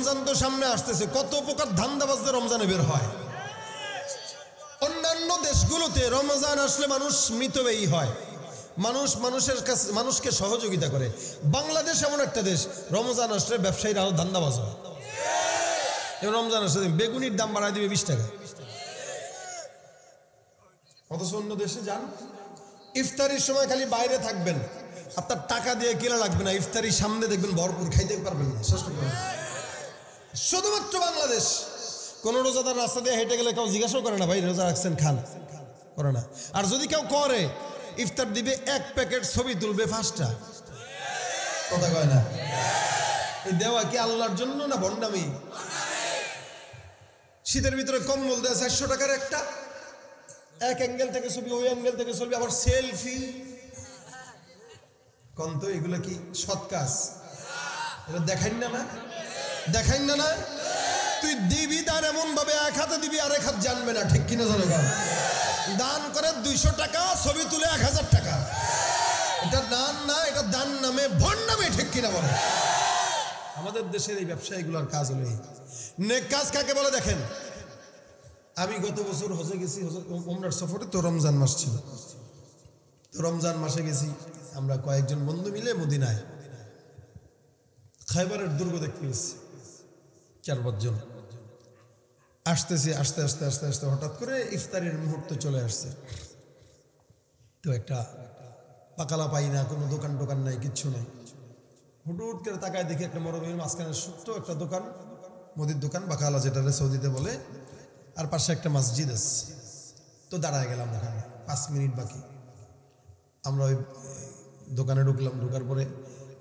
রমজান তো সামনে আসতেছে, কত প্রকার ধান্দাবাজদের রমজানে বের হয়। অন্যান্য দেশগুলোতে রমজান আসলে মানুষ মৃতব্যয়ী হয়। মানুষ মানুষের কাছে মানুষকে সহযোগিতা করে। বাংলাদেশ এমন একটা দেশ, রমজান আসলে ব্যবসায়ীরা আরও ধান্দাবাজ হয়। এবার রমজান আসলে বেগুনির দাম বাড়ায় দিবে বিশ টাকা। অথচ অন্য দেশে যান, ইফতারির সময় খালি বাইরে থাকবেন। আপনার টাকা দিয়ে কেনা লাগবে না। ইফতারির সামনে দেখবেন ভরপুর খাইতে পারবেন না। শেষ করতে পারবেন না। শুধুমাত্র বাংলাদেশ। কোন রোজাদার রাস্তা দিয়ে হেঁটে গেলে কেউ জিজ্ঞাসাও করে না, ভাই, রোজা রাখছেন, খান। করে না। আর যদি কেউ করে, ইফতার দিবে এক প্যাকেট ছবি তুলবে ফার্স্টটা কথা কয় না? এই দেওয়া কি আল্লাহর জন্য না ভণ্ডামি? শীতের ভিতরে কম্বল দেয় চারশো টাকার একটা। এক অ্যাঙ্গেল থেকে ছবি, ওই অ্যাঙ্গেল থেকে ছবি, আবার সেলফি। কন্ত, এগুলো কি সৎ কাজ? এটা দেখাই না না? দেখাই না না। তুই দিবি তার এমন ভাবে এক হাতে দিবি আর এক হাত জানবে না, ঠিক কিনা জানো দান করে দুইশো টাকা, ছবি তুলে এক হাজার টাকা। এটা দান না, এটা দান নামে ভন নামে, ঠিক কিনা বলে? আমাদের দেশের এই ব্যবসায়ীগুলোর কাজ হলো নেক কাজ কাকে বলে দেখেন? আমি গত বছর হজে গেছি ওমরার সফরে তো রমজান মাস ছিল। তো রমজান মাসে গেছি, আমরা কয়েকজন বন্ধু মিলে মদিনায়। খাইবারের দুর্গ দেখতে গেছি। চার পাঁচজন। আসতেছি, আস্তে আস্তে আস্তে আস্তে হঠাৎ করে ইফতারের মুহূর্ত চলে আসছে। তো একটা পাকালা পাই না, কোনো দোকান টোকান নাই, কিচ্ছু নেই। হুটুট করে তাকায় দেখি একটা মরুভূমির মাঝখানে ছোট্ট একটা দোকান, মুদির দোকান বাকালা যেটা সৌদিতে বলে। আর পাশে একটা মসজিদ আছে। তো দাঁড়ায় গেলাম ওখানে, পাঁচ মিনিট বাকি। আমরা ওই দোকানে ঢুকলাম, ঢুকার পরে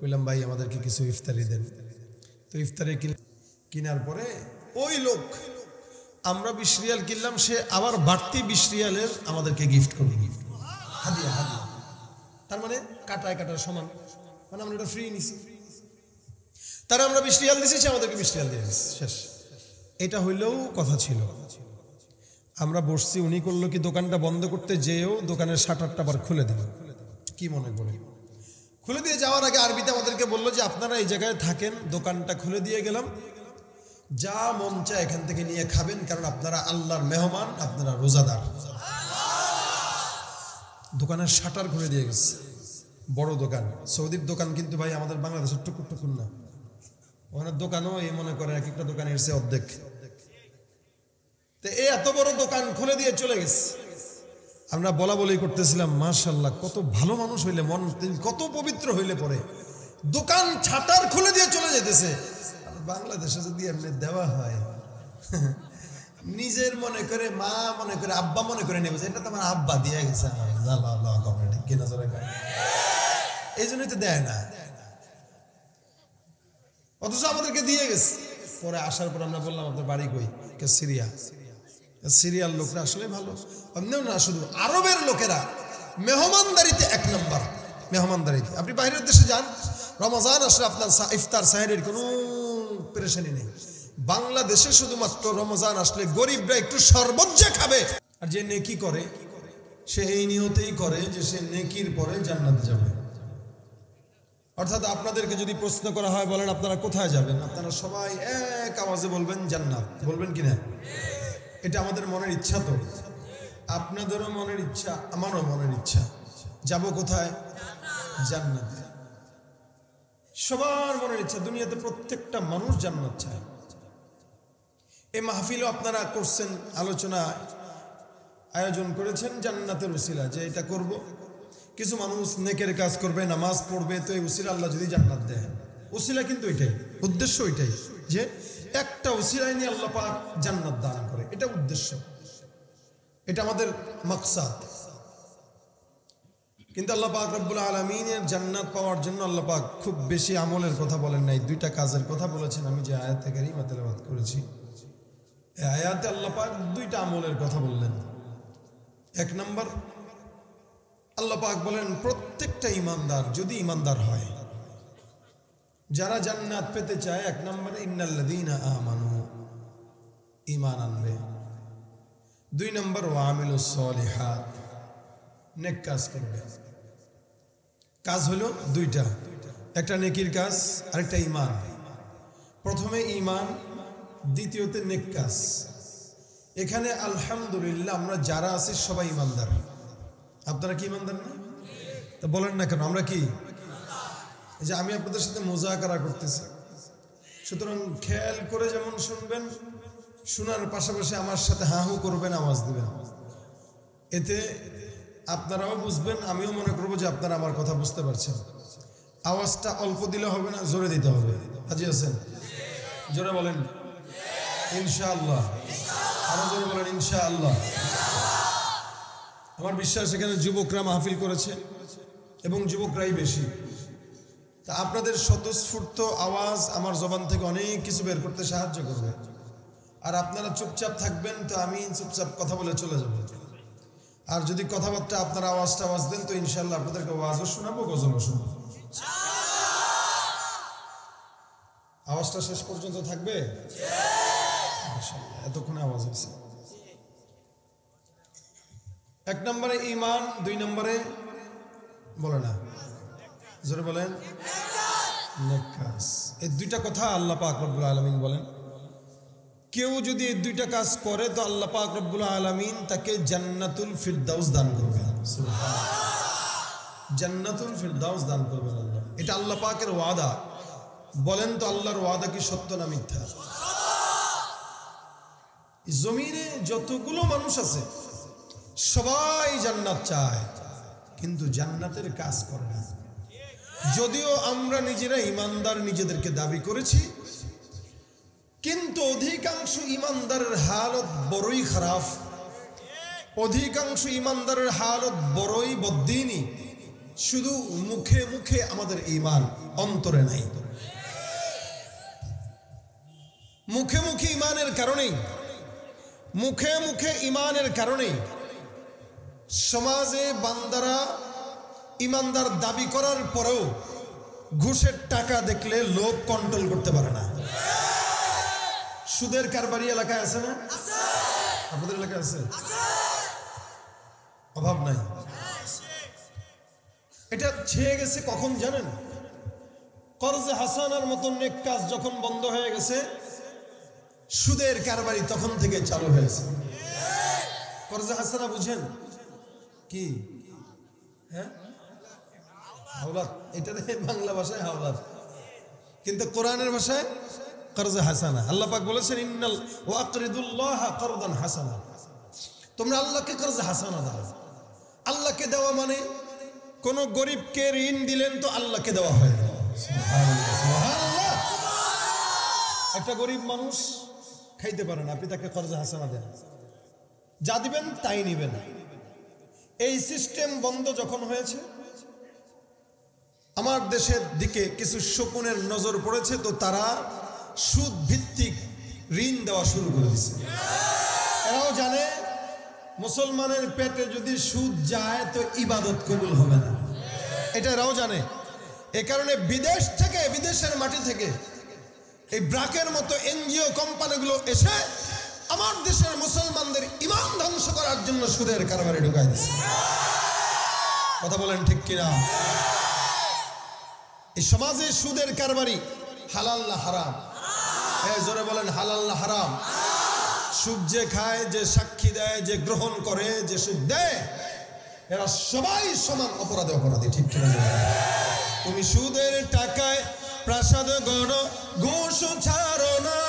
বললাম ভাই, আমাদেরকে কিছু ইফতারি দেন। তো ইফতারি কিন- কেনার পরে ওই লোক, আমরা বিশ রিয়াল কিনলাম, সে আবার বাড়তি বিশ রিয়ালের আমাদেরকে গিফট করবে গিফট হাদিয়া হাদিয়া। তার মানে কাটায় কাটার সমান। মানে আমরা এটা ফ্রি নিছি। তারা আমরা বিশ রিয়াল দিছি, সে আমাদেরকে বিশ রিয়াল দিয়ে শেষ। এটা হইলেও কথা ছিল। আমরা বসছি, উনি করল কি দোকানটা বন্ধ করতে যেয়েও দোকানের শাটারটা আবার খুলে দিল। কি মনে করে? খুলে দিয়ে যাওয়ার আগে আরবিতে আমাদেরকে বলল যে, আপনারা এই জায়গায় থাকেন, দোকানটা খুলে দিয়ে গেলাম। যা মন চায় এখান থেকে নিয়ে খাবেন, কারণ আপনারা আল্লাহর মেহমান, আপনারা রোজাদার। দোকানের শাটার খুলে দিয়ে গেছে। বড় দোকান। সৌদির দোকান কিন্তু ভাই আমাদের বাংলাদেশের টুকুর টুকুর না। ওখানে দোকানও এই মনে করে, এক একটা দোকান এসে অর্ধেক। তো এই এত বড় দোকান খুলে দিয়ে চলে গেছে। আমরা বলা বলি করতেছিলাম মার্শাল্লাহ কত ভালো মানুষ হইলে মন, কত পবিত্র হইলে পরে। দোকান ছাটার খুলে দিয়ে চলে যেতেছে। বাংলাদেশে যদি এমনি দেওয়া হয়, নিজের মনে করে, মা মনে করে, আব্বা মনে করে নেবে এটা তো আমার আব্বা দিয়ে গেছে এই জন্যই তো দেয় না। অথচ আমাদেরকে দিয়ে গেছে। পরে আসার পর আমরা বললাম, আপনার বাড়ি কই? কে, সিরিয়া। সিরিয়ার লোকরা আসলে ভালো। এমনিও না, শুধু আরবের লোকেরা। মেহমানদারিতে এক নম্বর। মেহমানদারিতে। আপনি বাইরের দেশে যান, রমজান আসলে আপনার ইফতার সাহেরের কোনো পেরেশানি নেই। বাংলাদেশে শুধুমাত্র রমজান আসলে গরিবরা একটু শরবত খাবে, আর যে নেকি করে, সে এই নিয়তেই করে যে সে নেকির পরে জান্নাতে যাবে। অর্থাৎ আপনাদেরকে যদি প্রশ্ন করা হয়, বলেন আপনারা কোথায় যাবেন? আপনারা সবাই এক আওয়াজে বলবেন জান্নাত। বলবেন কিনা এটা আমাদের মনের ইচ্ছা তো। আপনাদেরও মনের ইচ্ছা, আমারও মনের ইচ্ছা। যাব কোথায়? জান্নাতে। সবার মনের ইচ্ছা, দুনিয়াতে প্রত্যেকটা মানুষ জান্নাত চায়। এই মাহফিলও আপনারা করছেন, আলোচনা আয়োজন করেছেন জান্নাতের উসিলা যে এটা করব। কিছু মানুষ নেকের কাজ করবে, নামাজ পড়বে, তো এই উসিলা আল্লাহ যদি জান্নাত দেয় উসিলা কিন্তু এটাই, উদ্দেশ্য এটাই যে একটা উসিলায় নিয়ে আল্লাহ পাক জান্নাত দান করে। এটা উদ্দেশ্য। এটা আমাদের মাকসাদ। কিন্তু আল্লাহ পাক রব্বুল আলমিনের জান্নাত পাওয়ার জন্য আল্লাহ পাক খুব বেশি আমলের কথা বলেন নাই। দুইটা কাজের কথা বলেছেন, আমি যে আয়াত থেকে তেলাবাদ করেছি। আয়াতে আল্লাহ পাক দুইটা আমলের কথা বললেন। এক নম্বর, আল্লাহ পাক বলেন, প্রত্যেকটা ইমানদার যদি ইমানদার হয়, যারা জান্নাত পেতে চায়, এক নম্বরে, ইন্নাল্লাযীনা আমানু, ঈমান আনবে। দুই নম্বর ওয়ামিলুস সলিহাত, নেক কাজ করবে। কাজ হলো দুইটা। একটা নেকির কাজ, আরেকটা ইমান প্রথমে ইমান দ্বিতীয়তে নেক কাজ। এখানে আলহামদুলিল্লাহ আমরা যারা আছি সবাই ইমানদার আপনারা কি ইমানদার না? তা বলেন না কেন, আমরা কি? যে আমি আপনাদের সাথে মোজাকারা করতেছি। সুতরাং খেয়াল করে যেমন শুনবেন, শোনার পাশাপাশি আমার সাথে হা হু করবেন, আওয়াজ দিবেন। এতে আপনারাও বুঝবেন, আমিও মনে করব যে আপনারা আমার কথা বুঝতে পারছেন। আওয়াজটা অল্প দিলে হবে না, জোরে দিতে হবে। হাজি আছেন জোরে বলেন। ইনশাআল্লাহ। আরও জোরে বলেন, ইনশাআল্লাহ। আমার বিশ্বাস, এখানে যুবকরা মাহফিল করেছে এবং যুবকরাই বেশি। তা আপনাদের স্বতঃস্ফূর্ত আওয়াজ আমার জবান থেকে অনেক কিছু বের করতে সাহায্য করবে। আর আপনারা চুপচাপ থাকবেন, তো আমি চুপচাপ কথা বলে চলে যাব। আর যদি কথাবার্তা আপনারা আওয়াজটা আওয়াজ দেন তো ইনশাল্লাহ আপনাদেরকে আওয়াজও শোনাবো, গজলও শোনাবো। আওয়াজটা শেষ পর্যন্ত থাকবে? এতক্ষণে আওয়াজ হয়েছে। এক নম্বরে ইমান দুই নম্বরে বলে না? জোরে বলেন। এই দুইটা কথা আল্লাহ পাক রব্বুল আলমিন বলেন। কেউ যদি এই দুইটা কাজ করে, তো আল্লাহ পাক রব্বুল আলমিন তাকে জান্নাতুল ফিরদাউস দান করবেন জান্নাতুল ফিরদাউস দান করবেন আল্লাহ। এটা আল্লাহ পাকের ওয়াদা। বলেন তো আল্লাহর ওয়াদা কি সত্য না মিথ্যা? জমিনে যতগুলো মানুষ আছে, সবাই জান্নাত চায়, কিন্তু জান্নাতের কাজ করে না। যদিও আমরা নিজেরা ইমানদার নিজেদেরকে দাবি করেছি কিন্তু অধিকাংশ ইমানদারের হালত বড়ই খারাপ। অধিকাংশ ইমানদারের হালত বড়ই বদ্দিনী। শুধু মুখে মুখে আমাদের ইমান অন্তরে নাই। মুখে মুখে ইমানের কারণেই, মুখে মুখে ইমানের কারণেই সমাজে বান্দারা ইমানদার দাবি করার পরেও ঘুষের টাকা দেখলে লোভ কন্ট্রোল করতে পারে না। সুদের কারবারি এলাকায় আছে না? আপনাদের এলাকায় আছে? অভাব নাই। এটা ছেয়ে গেছে কখন জানেন? কর্জে হাসানার মতন নেক কাজ যখন বন্ধ হয়ে গেছে, সুদের কারবারি তখন থেকে চালু হয়েছে। কর্জে হাসানা বুঝেন? কি? হ্যাঁ? হাওলাত। এটা বাংলা ভাষায় হাওলাত। কিন্তু কোরআনের ভাষায় কর্জে হাসানা। আল্লাহ পাক বলেছেন, ইন্নাল ওয়াকরিদুল্লাহ করদান হাসানা। তোমরা আল্লাহকে কর্জে হাসানা দাও। আল্লাহকে দেওয়া মানে কোন গরিবকে ঋণ দিলেন তো আল্লাহকে দেওয়া হয়। একটা গরিব মানুষ খাইতে পারে না, আপনি তাকে কর্জে হাসানা দেন। যা দিবেন তাই নিবেন। এই সিস্টেম বন্ধ যখন হয়েছে, আমার দেশের দিকে কিছু শকুনের নজর পড়েছে, তো তারা সুদ ভিত্তিক ঋণ দেওয়া শুরু করে দিছে। এরাও জানে, মুসলমানের পেটে যদি সুদ যায়, তো ইবাদত কবুল হবে না। এটা এরাও জানে। এ কারণে বিদেশ থেকে, বিদেশের মাটি থেকে এই ব্রাকের মতো এনজিও কোম্পানিগুলো এসে আমার দেশের মুসলমানদের ইমান ধ্বংস করার জন্য সুদের কারবারে ঢুকাই দিচ্ছে কথা বলেন ঠিক কিনা? এই সমাজে সুদের কারবারি হালাল না হারাম? জোরে বলেন, হালাল না হারাম সুখ যে খায়, যে সাক্ষী দেয়, যে গ্রহণ করে, যে সুখ দেয়, এরা সবাই সমান অপরাধে অপরাধী, ঠিক ঠিক? তুমি সুদের টাকায় প্রাসাদ গড়, ঘোষ ছাড়ো না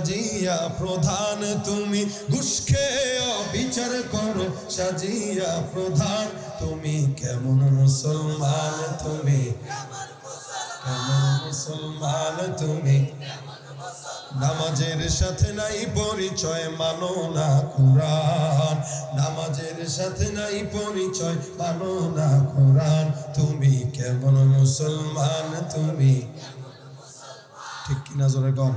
সাজিয়া প্রধান, তুমি ঘুষ খেয়ে বিচার করো। সাজিয়া প্রধান, তুমি কেমন মুসলমান, তুমি কেমন মুসলমান, তুমি নামাজের সাথে নাই পরিচয়, মানো না কোরআন। নামাজের সাথে নাই পরিচয়, মানো না কোরআন। তুমি কেমন মুসলমান, তুমি ঠিক কিনা জোরে কম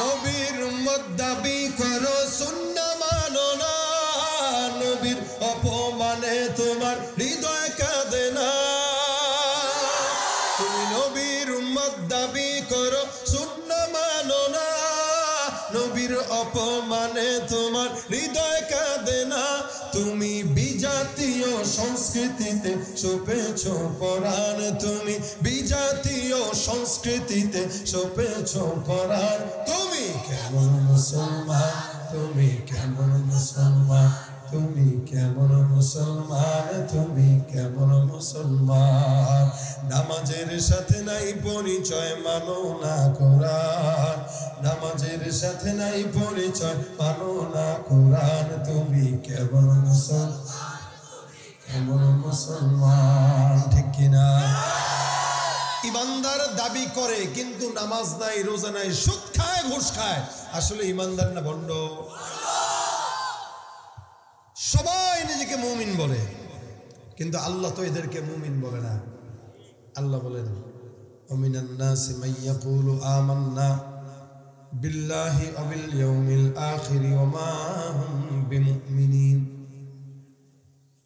নবীর উম্মত দাবি করো, সুন্না মানো না। নবীর অপমানে তোমার হৃদয় কাঁদে না। নবুয়ত দাবি করো শূন্য মানো না। নবীর অপমানে তোমার হৃদয় কাঁদে না। তুমি বিজাতীয় সংস্কৃতিতে সোপেছ পরাণ। তুমি বিজাতীয় সংস্কৃতিতে সোপেছ পরাণ। তুমি কেমন মুসলমান? তুমি কেমন মুসলমান? তুমি কেমন মুসলমান? তুমি কেমন মুসলমান? নামাজের সাথে নাই পরিচয় মানো না কোরআন। নামাজের সাথে নাই পরিচয় মানো না কোরআন। তুমি কেমন মুসলমান? কেমন মুসলমান? ঠিক কিনা? ইমানদার দাবি করে, কিন্তু নামাজ নাই, রোজা নাই, সুদ খায়, ঘুষ খায়। আসলে ইমানদার না ভণ্ড? সবাই নিজেকে মুমিন বলে, কিন্তু আল্লাহ তো এদেরকে মুমিন বলে না। আল্লাহ বলেন আমান্না বিল্লাহি অবিল ইয়াউমিল আখিরি ওয়া মা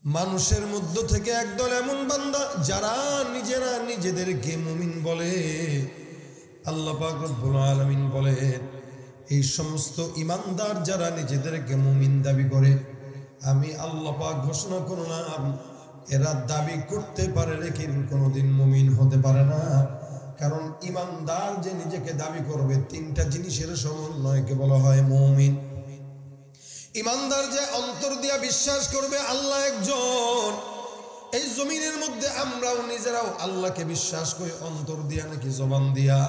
মানুষের মধ্য থেকে একদল এমন বান্দা যারা নিজেরা নিজেদেরকে মুমিন বলে। আল্লাহ আলামিন বলে এই সমস্ত ইমানদার যারা নিজেদেরকে মুমিন দাবি করে, আমি আল্লাহ পাক ঘোষণা করলাম, এরা দাবি করতে পারে লেকিন কোনোদিন মুমিন হতে পারে না। কারণ ইমানদার যে নিজেকে দাবি করবে, তিনটা জিনিসের সমন্বয়কে বলা হয় মুমিন। ইমানদার যে অন্তর দিয়া বিশ্বাস করবে আল্লাহ একজন, এই জমিনের মধ্যে আমরাও নিজেরাও আল্লাহকে বিশ্বাস করি, অন্তর দিয়া নাকি জবান দিয়া?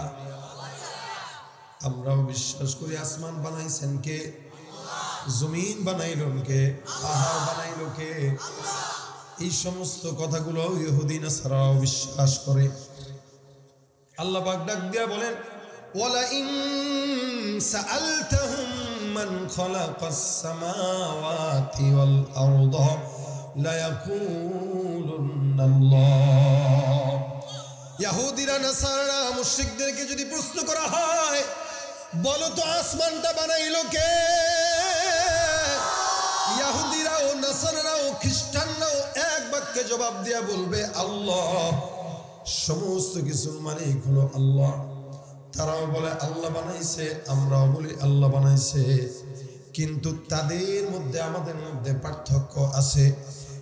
আমরাও বিশ্বাস করি, আসমান বানাইছেন কে? জমিন বানাইলন কে? পাহাড় বানাইল কে? এই সমস্ত কথাগুলো ইহুদিন ছাড়াও বিশ্বাস করে। আল্লাহ পাক ডাক দিয়া বলেন মান খালাকাস সামাওয়াতি ওয়াল আরদা লা ইয়াকুলুন্না আল্লাহ ইহুদিরা নাসারা মুশরিকদেরকে যদি প্রশ্ন করা হয় বলো তো আসমানটা বানাইলো কে? ইয়াহুদিরাও নাসারাও খ্রিস্টানরাও এক বাক্যে জবাব দিয়া বলবে, আল্লাহ, সমস্ত কিছুর মালিক হলো আল্লাহ। তারাও বলে, আল্লাহ বানাইছে, আমরাও বলি, আল্লাহ বানাইছে। কিন্তু তাদের মধ্যে, আমাদের মধ্যে পার্থক্য আছে।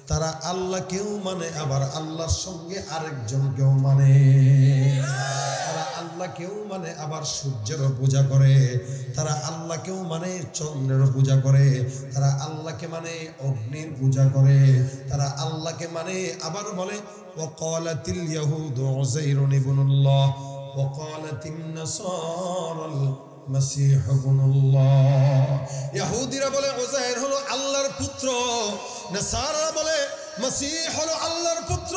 তারা আল্লাহকেও মানে আবার আল্লাহর সঙ্গে আরেকজন কেউ মানে। তারা আল্লাহকেও মানে আবার সূর্যেরও পূজা করে। তারা আল্লাহকেও মানে চন্দ্রেরও পূজা করে। তারা আল্লাহকে মানে অগ্নির পূজা করে। তারা আল্লাহকে মানে আবার বলে ওকলাতিল ইয়াহুদ ওজাইরুন ইবনুল্লাহ। وقالت النصارى المسيح ابن الله ইহুদিরা বলে ওজাইর হলো আল্লাহর পুত্র নাসারা বলে মাসিহ হলো আল্লাহর পুত্র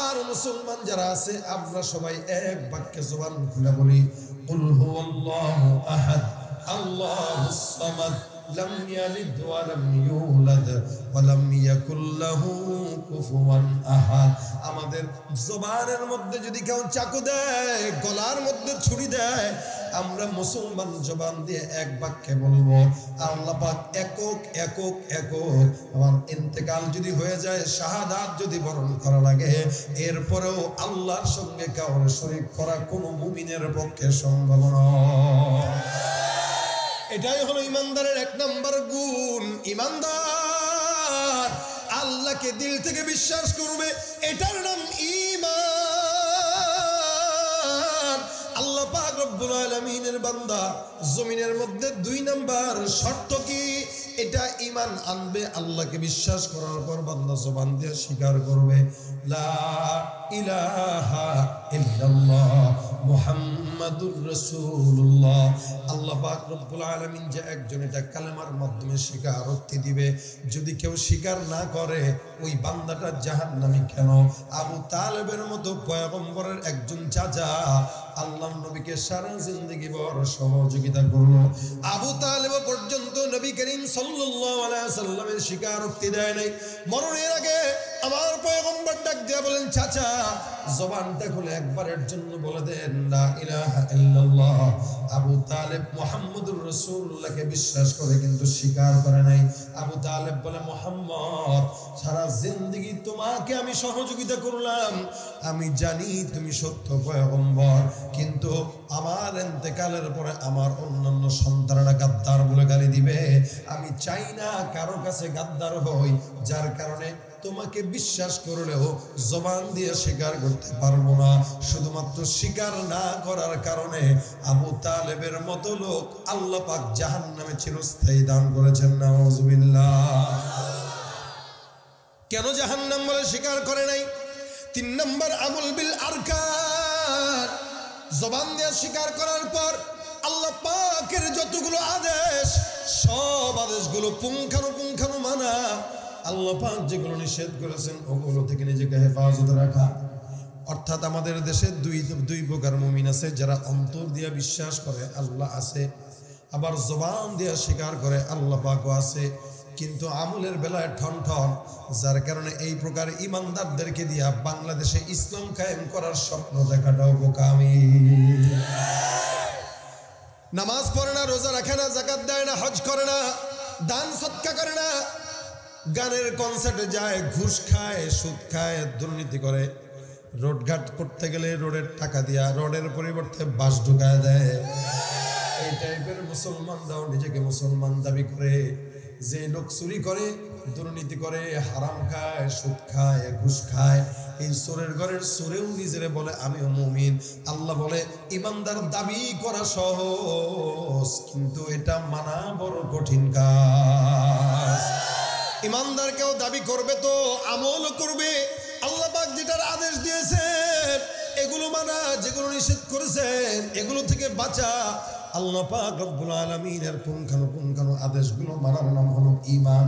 আর মুসলমান যারা আছে আমরা সবাই এক বাক্যে জবান খুলে বলি কুল হুয়াল্লাহু আহাদ আল্লাহুস সামাদ لم يلد ولم يولد ولم يكن له كفوا احد আমাদের জবানের মধ্যে যদি কেউ চাকু দেয় গলার মধ্যে ছুরি দেয় আমরা মুসলমান জবান দিয়ে এক বাক্যে বলবো আল্লাহ পাক একক একক একক আমার ইন্তেকাল যদি হয়ে যায় শাহাদাত যদি বরণ করা লাগে এরপরেও আল্লাহর সঙ্গে কাউরে শরীক করা কোনো মুমিনের পক্ষে সম্ভব নয় এটাই হলো ইমানদারের এক নম্বর গুণ। ইমানদার আল্লাহকে দিল থেকে বিশ্বাস করবে, এটার নাম ইমান আল্লাহ পাক রব্বুল বান্দা, জমিনের মধ্যে দুই নাম্বার শর্ত কি? এটা ইমান আনবে, আল্লাহকে বিশ্বাস করার পর বান্দা জবান দিয়ে স্বীকার করবে। আল্লাহ যদি কেউ স্বীকার না করে, ওই বান্দাটা জাহান্নামী কেন? আবু তালেবের মতো পয়গম্বরের একজন চাচা আল্লাহ নবীকে সারা জিন্দগি বড় সহযোগিতা করল। আবু তালেব পর্যন্ত নবী করিম সাল্লাল্লাহু স্বীকারোক্তি দেয় নাই। মরণের আগে আমার পয়গম্বর ডাক দিয়া বলেন, চাচা জবানটা খুলে একবারের জন্য বলে দেন না ইলাহা ইল্লাল্লাহ। আবু তালেব মোহাম্মদুর রসুল্লাহকে বিশ্বাস করে কিন্তু স্বীকার করে নাই। আবু তালেব বলে, মোহাম্মদ, সারা জিন্দগি তোমাকে আমি সহযোগিতা করলাম। আমি জানি তুমি সত্য পয়গম্বর, কিন্তু আমার এতেকালের পরে আমার অন্যান্য সন্তানরা গাদ্দার বলে গালি দিবে। আমি চাই না কারও কাছে গাদ্দার হই, যার কারণে তোমাকে বিশ্বাস করলেও জবান দিয়ে স্বীকার করতে পারব না। শুধুমাত্র স্বীকার না করার কারণে আবু তালেবের মতো লোক আল্লাহ পাক জাহান নামে চিরস্থায়ী দান করেছেন। নাউজুবিল্লাহ। কেন জাহান নাম বলে স্বীকার করে নাই? তিন নম্বর আমল বিল আরকান। জবান দিয়ে স্বীকার করার পর আল্লাহ পাকের যতগুলো আদেশ, সব আদেশগুলো পুঙ্খানু মানা আল্লাহ পাক যেগুলো নিষেধ করেছেন, ওগুলো থেকে নিজেকে হেফাজত রাখা। অর্থাৎ আমাদের দেশে দুই দুই প্রকার মুমিন আছে, যারা অন্তর দিয়ে বিশ্বাস করে আল্লাহ আছে, আবার জবান দিয়ে স্বীকার করে আল্লাহ পাকও আছে। কিন্তু আমলের বেলায় ঠন ঠন, যার কারণে এই প্রকার ইমানদারদেরকে দিয়া বাংলাদেশে ইসলাম কায়েম করার স্বপ্ন দেখাটাও বোকামি। নামাজ পড়ে না, রোজা রাখে না জাকাত দেয় না, হজ করে না, দান সৎকা করে না গানের কনসার্টে যায়, ঘুষ খায়, সুদ খায়, দুর্নীতি করে। রোডঘাট করতে গেলে রোডের টাকা দিয়া রোডের পরিবর্তে বাস ঢুকায় দেয়। এই টাইপের মুসলমানরাও নিজেকে মুসলমান দাবি করে। যে লোক চুরি করে, দুর্নীতি করে, হারাম খায়, সুদ খায়, ঘুষ খায়, এই সোরের ঘরের সোরেও নিজেরে বলে, আমিও মুমিন। আল্লাহ বলে, ইমানদার দাবি করা সহজ, কিন্তু এটা মানা বড় কঠিন কাজ। ইমানদার কেউ দাবি করবে তো আমল করবে। আল্লাহ পাক যেটার আদেশ দিয়েছেন, এগুলো মানা, যেগুলো নিষেধ করেছেন, এগুলো থেকে বাঁচা। আল্লাহ পাক রব্বুল আলামিনের পুঙ্খানু আদেশগুলো মানার নাম হলো ঈমান।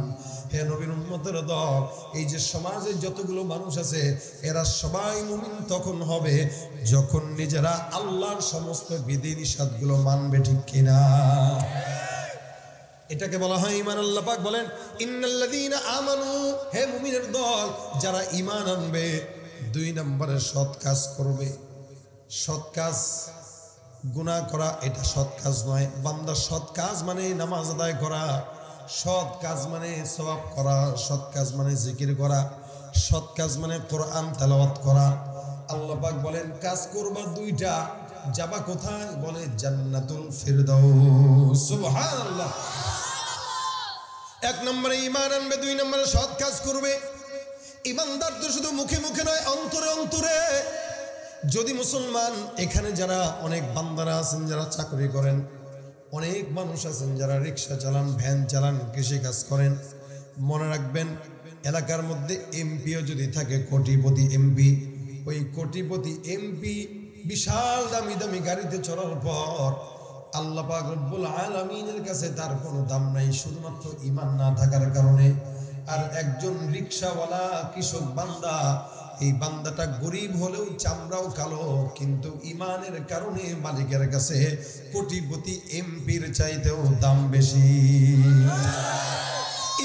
হে নবীর উম্মতের দল, এই যে সমাজে যতগুলো মানুষ আছে, এরা সবাই মুমিন তখন হবে যখন নিজেরা আল্লাহর সমস্ত বিধি নিষেধগুলো মানবে ঠিক কিনা। এটাকে বলা হয় ইমান আল্লাহ পাক বলেন, ইন্নাল্লাযীনা আমানু হে মুমিনের দল, যারা ঈমান আনবে, দুই নম্বরে সৎ কাজ করবে। সৎ কাজ, গুনাহ করা, এটা সৎ কাজ নয়। বান্দা সৎ কাজ মানে নামাজ আদায় করা, সৎ কাজ মানে সওয়াব করা, সৎ কাজ মানে জিকির করা, সৎ কাজ মানে কোরআন তেলাওয়াত করা। আল্লাহ পাক বলেন, কাজ করবা দুইটা যাবা কোথায়? বলে, জান্নাতুল ফিরদাউস। সুবহানাল্লাহ। এক নম্বরে ইমান আনবে, দুই নম্বরে সৎ কাজ করবে। ইমানদার তো শুধু মুখে মুখে নয়, অন্তরে অন্তরে। যদি মুসলমান, এখানে যারা অনেক বান্দারা আছেন, যারা চাকরি করেন, অনেক মানুষ আছেন, যারা রিক্সা চালান, ভ্যান চালান, কৃষি কাজ করেন, মনে রাখবেন, এলাকার মধ্যে এমপিও যদি থাকে, কোটিপতি এমপি, ওই কোটিপতি এমপি বিশাল দামি দামি গাড়িতে চড়ার পর আল্লাহ পাক রব্বুল আলামিনের কাছে তার কোনো দাম নাই, শুধুমাত্র ইমান না থাকার কারণে। আর একজন রিক্সাওয়ালা, কৃষক বান্দা, এই বান্দাটা গরিব হলেও চামড়াও কালো, কিন্তু ইমানের কারণে মালিকের কাছে কোটিপতি এমপির চাইতেও দাম বেশি।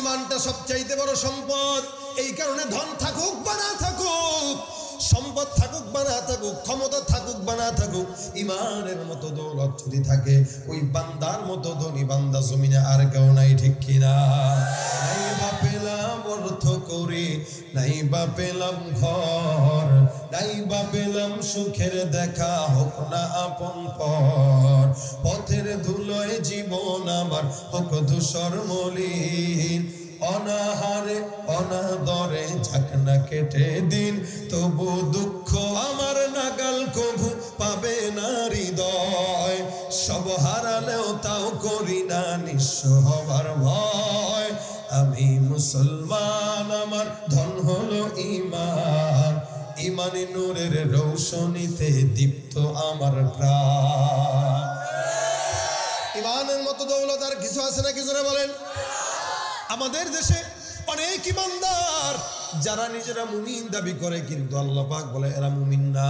ইমানটা সবচাইতে বড় সম্পদ, এই কারণে ধন থাকুক বা না থাকুক সম্পদ থাকুক বা না থাকুক, ক্ষমতা থাকুক বা না থাকুক, ইমানের মতো দৌলত যদি থাকে, ওই বান্দার মতো ধনী বান্দা জমিনে আর কেউ নাই, ঠিক কিনা? নাই বা পেলাম পেলাম পেলাম দেখা হোক না আপন পথের ধুলোয় জীবন আমার, হোক ধূসর মলিন অনাহারে, অনাদরে ঝাঁকনা কেটে দিন। তবু দুঃখ আমার নাগাল কভু পাবে না হৃদয়। সব হারালেও তাও করি না নিঃস্ব হবার ভয়। আমি মুসলমান, আমার ধন হলো ইমান ইমানি নূরের রৌশনীতে দীপ্ত আমার প্রাণ। ইমানের মতো দৌলত আর কিছু আছে না কিছু বলেন? আমাদের দেশে অনেক ইমানদার, যারা নিজেরা মুমিন দাবি করে, কিন্তু আল্লাহ পাক বলে, এরা মুমিন না।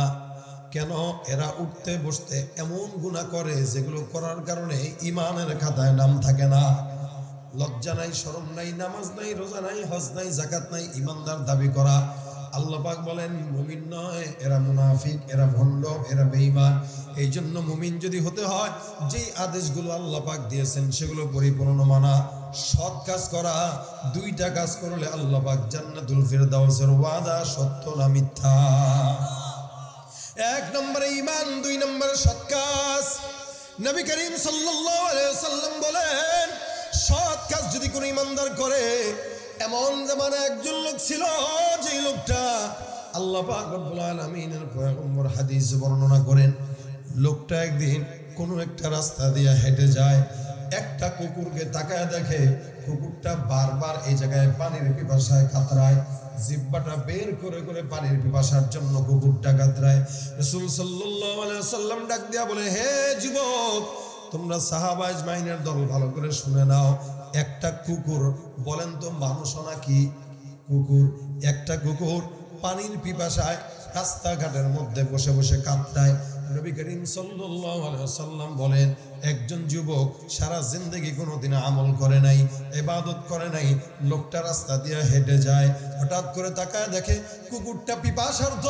কেন? এরা উঠতে বসতে এমন গুণা করে, যেগুলো করার কারণে ইমানের খাতায় নাম থাকে না। লজ্জা নাই, শরম নাই, নামাজ নাই, রোজা নাই, হজ নাই জাকাত নাই, ইমানদার দাবি করা। আল্লাহ পাক বলেন, মুমিন নয়, এরা মুনাফিক, এরা ভণ্ড, এরা বেঈমান। এই জন্য মুমিন যদি হতে হয়, যেই আদেশগুলো আল্লাহ পাক দিয়েছেন, সেগুলো পরিপূর্ণ মানা। সৎ কাজ করা, দুইটা কাজ করলে আল্লাহ পাক জান্নাতুল ফিরদাউসের ওয়াদা সত্য না মিথ্যা? এক নম্বরে ইমান দুই নম্বরে সৎ কাজ। নবী করিম সাল্লাল্লাহু আলাইহি সাল্লাম বলেন, সৎ কাজ যদি কোনো ইমানদার করে, এমন জামানে একজন লোক ছিল যে লোকটা আল্লাহ পাক রব্বুল আলামিনের পয়গম্বর হাদিস বর্ণনা করেন, লোকটা একদিন কোনো একটা রাস্তা দিয়ে হেঁটে যায় একটা কুকুরকে তাকায় দেখে কুকুরটা বারবার এই জায়গায় পানির পিপাসায় কাতরায়, জিব্বাটা বের করে করে পানির পিপাসার জন্য কুকুরটা কাতরায়। রসুল সাল্লাম ডাক দিয়া বলে, হে যুবক, তোমরা সাহাবাজ মাইনের দল ভালো করে শুনে নাও। একটা কুকুর, বলেন তো মানুষ নাকি কুকুর? একটা কুকুর পানির পিপাসায় রাস্তাঘাটের মধ্যে বসে বসে কাঁদতায় নবী করিম সাল্লাম বলেন, একজন যুবক সারা জিন্দগি কোনোদিন আমল করে নাই এবাদত করে নাই, লোকটা রাস্তা দিয়ে হেঁটে যায়, হঠাৎ করে তাকায় দেখে কুকুরটা পিপাসার্থ।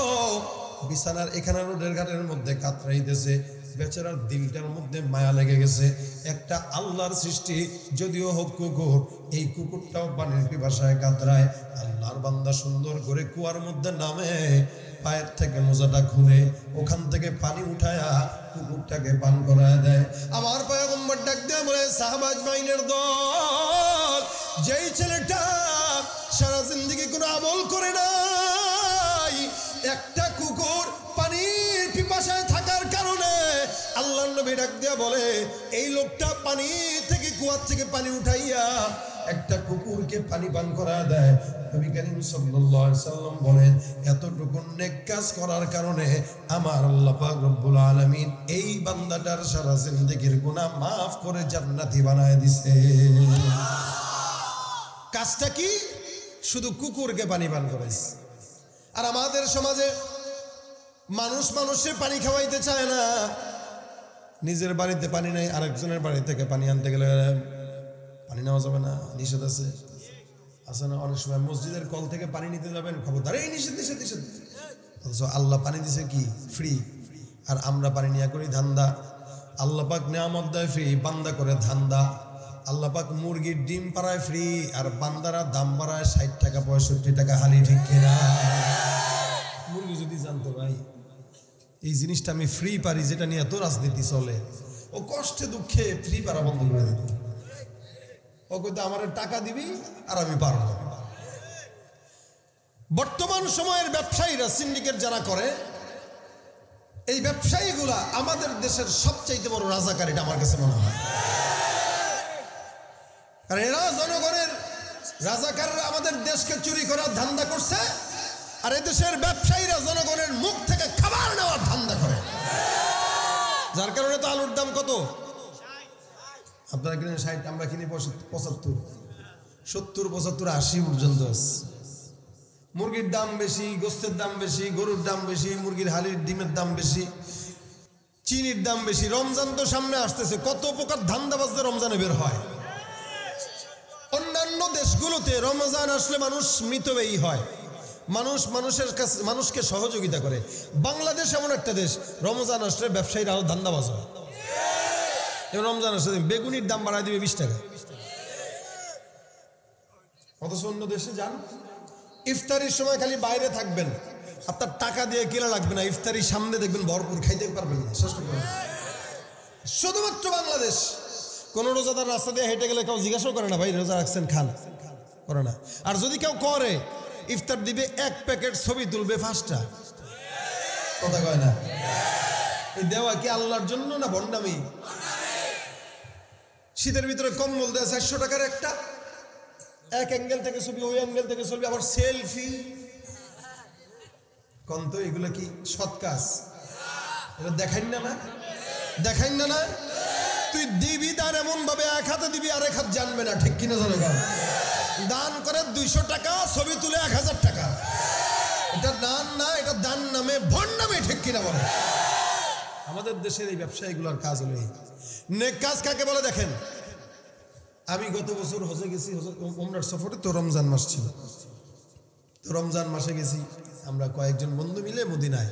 বিছানার এখানে রোডের ঘাটের মধ্যে কাতরাইতেছে বেচারার দিলটার মধ্যে মায়া লেগে গেছে। একটা আল্লাহর সৃষ্টি, যদিও হোক কুকুর, এই কুকুরটাও পানির পিপাসায় কাতরায়। আল্লাহর বান্দা সুন্দর করে কুয়ার মধ্যে নামে। পায়ের থেকে মোজাটা খুলে ওখান থেকে পানি উঠায়া কুকুরটাকে পান করায় দেয়। আমার পয়গম্বর ডাক দিয়ে বলে সাহাবাজ মাইনের দল, যেই ছেলেটা সারা জিন্দগি কোনো আমল করে নাই, একটা কুকুর পানির পিপাসায় থাকার কারণে আল্লাহ নবী ডাক দিয়া বলে, এই লোকটা পানি থেকে কুয়ার থেকে পানি উঠাইয়া একটা কুকুরকে পানি পান করা দেয়। নবী করিম সাল্লাম বলেন, এতটুকু নেক কাজ করার কারণে আমার আল্লাহ পাক রব্বুল আলামিন এই বান্দাটার সারা জিন্দেগির গুনাহ মাফ করে জান্নাতি বানায় দিছে। কাজটা কি? শুধু কুকুরকে পানি পান করাইছে। আর আমাদের সমাজে মানুষ মানুষের পানি খাওয়াইতে চায় না। নিজের বাড়িতে পানি নাই, আরেকজনের বাড়ি থেকে পানি আনতে গেলে পানি নেওয়া যাবে না, নিষেধ আছে। আছে না? অনেক সময় মসজিদের কল থেকে পানি নিতে যাবেন, খবরদার, এই নিষেধ নিষেধ নিষেধ। অথচ আল্লাহ পানি দিছে কি? ফ্রি আর আমরা পানি নিয়ে করি ধান্দা। আল্লাহ পাক নেয়ামত দেয় ফ্রি বান্দা করে ধান্দা। আল্লাহ পাক মুরগির ডিম পাড়ায় ফ্রি আর বান্দারা দাম বাড়ায় ষাট টাকা, পঁয়ষট্টি টাকা, হালি ঠিক কিনা? মুরগি যদি জানতো, ভাই এই জিনিসটা আমি ফ্রি পারি, যেটা নিয়ে এত রাজনীতি চলে। ও কষ্টে, দুঃখে ফ্রি পারা বন্ধ করে দিত। ও কিন্তু আমার টাকা দিবি আর আমি পারব বর্তমান সময়ের ব্যবসায়ীরা সিন্ডিকেট যারা করে, এই ব্যবসায়ীগুলা আমাদের দেশের সবচাইতে বড় রাজাকার, এটা আমার কাছে মনে হয়। কারণ এরা জনগণের রাজাকাররা আমাদের দেশকে চুরি করার ধান্দা করছে আর এদেশের ব্যবসায়ীরা জনগণের মুখ থেকে খাবার নেওয়ার ধান্দা করে। যার কারণে তো আলুর দাম কত? আপনারা কিনে ষাট, আমরা কিনি পঁচাত্তর। সত্তর, পঁচাত্তর, আশি পর্যন্ত আছে। মুরগির দাম বেশি, গোস্তের দাম বেশি, গরুর দাম বেশি, মুরগির হালির, ডিমের দাম বেশি। চিনির দাম বেশি। রমজান তো সামনে আসতেছে, কত প্রকার ধান্দাবাজদের রমজানে বের হয়। অন্যান্য দেশগুলোতে রমজান আসলে মানুষ মৃতব্যয়ী হয়। মানুষ মানুষের কাছে মানুষকে সহযোগিতা করে। বাংলাদেশ এমন একটা দেশ, রমজান আসলে ব্যবসায়ীরা আরও ধান্দাবাজ হয়। এবার রমজান আসলে বেগুনির দাম বাড়ায় দিবে বিশ টাকা। অথচ অন্য দেশে যান, ইফতারির সময় খালি বাইরে থাকবেন। আপনার টাকা দিয়ে কেনা লাগবে না, ইফতারির সামনে দেখবেন ভরপুর, খাইতে পারবেন না, শেষ শুধুমাত্র বাংলাদেশ, কোন রোজাদার রাস্তা দিয়ে হেঁটে গেলে কেউ জিজ্ঞাসাও করে না, ভাই, রোজা রাখছেন, খান। করে না। আর যদি কেউ করে ইফতার দিবে, এক প্যাকেট ছবি তুলবে ফার্স্টটা কথা কয় না? এই দেওয়া কি আল্লাহর জন্য না ভণ্ডামি? শীতের ভিতরে কম্বল দেয় চারশো টাকার একটা। এক অ্যাঙ্গেল থেকে ছবি, ওই অ্যাঙ্গেল থেকে ছবি, আবার সেলফি। কন্ত এগুলো কি সৎ কাজ? এটা দেখাইন না না? দেখাইন না না? তুই দিবি তার এমন ভাবে এক হাতে দিবি আর এক হাত জানবে না, ঠিক কিনা জানো দান করে দুইশো টাকা, ছবি তুলে এক হাজার টাকা। এটা দান না, এটা দান নামে ভন নামে ঠিক কিনা বলে? আমাদের দেশের এই ব্যবসায়ীগুলোর কাজ হলো নেক কাজ কাকে বলে দেখেন? আমি গত বছর হজে গেছি ওমরার সফরে, তো রমজান মাস ছিল। তো রমজান মাসে গেছি, আমরা কয়েকজন বন্ধু মিলে মদিনায়।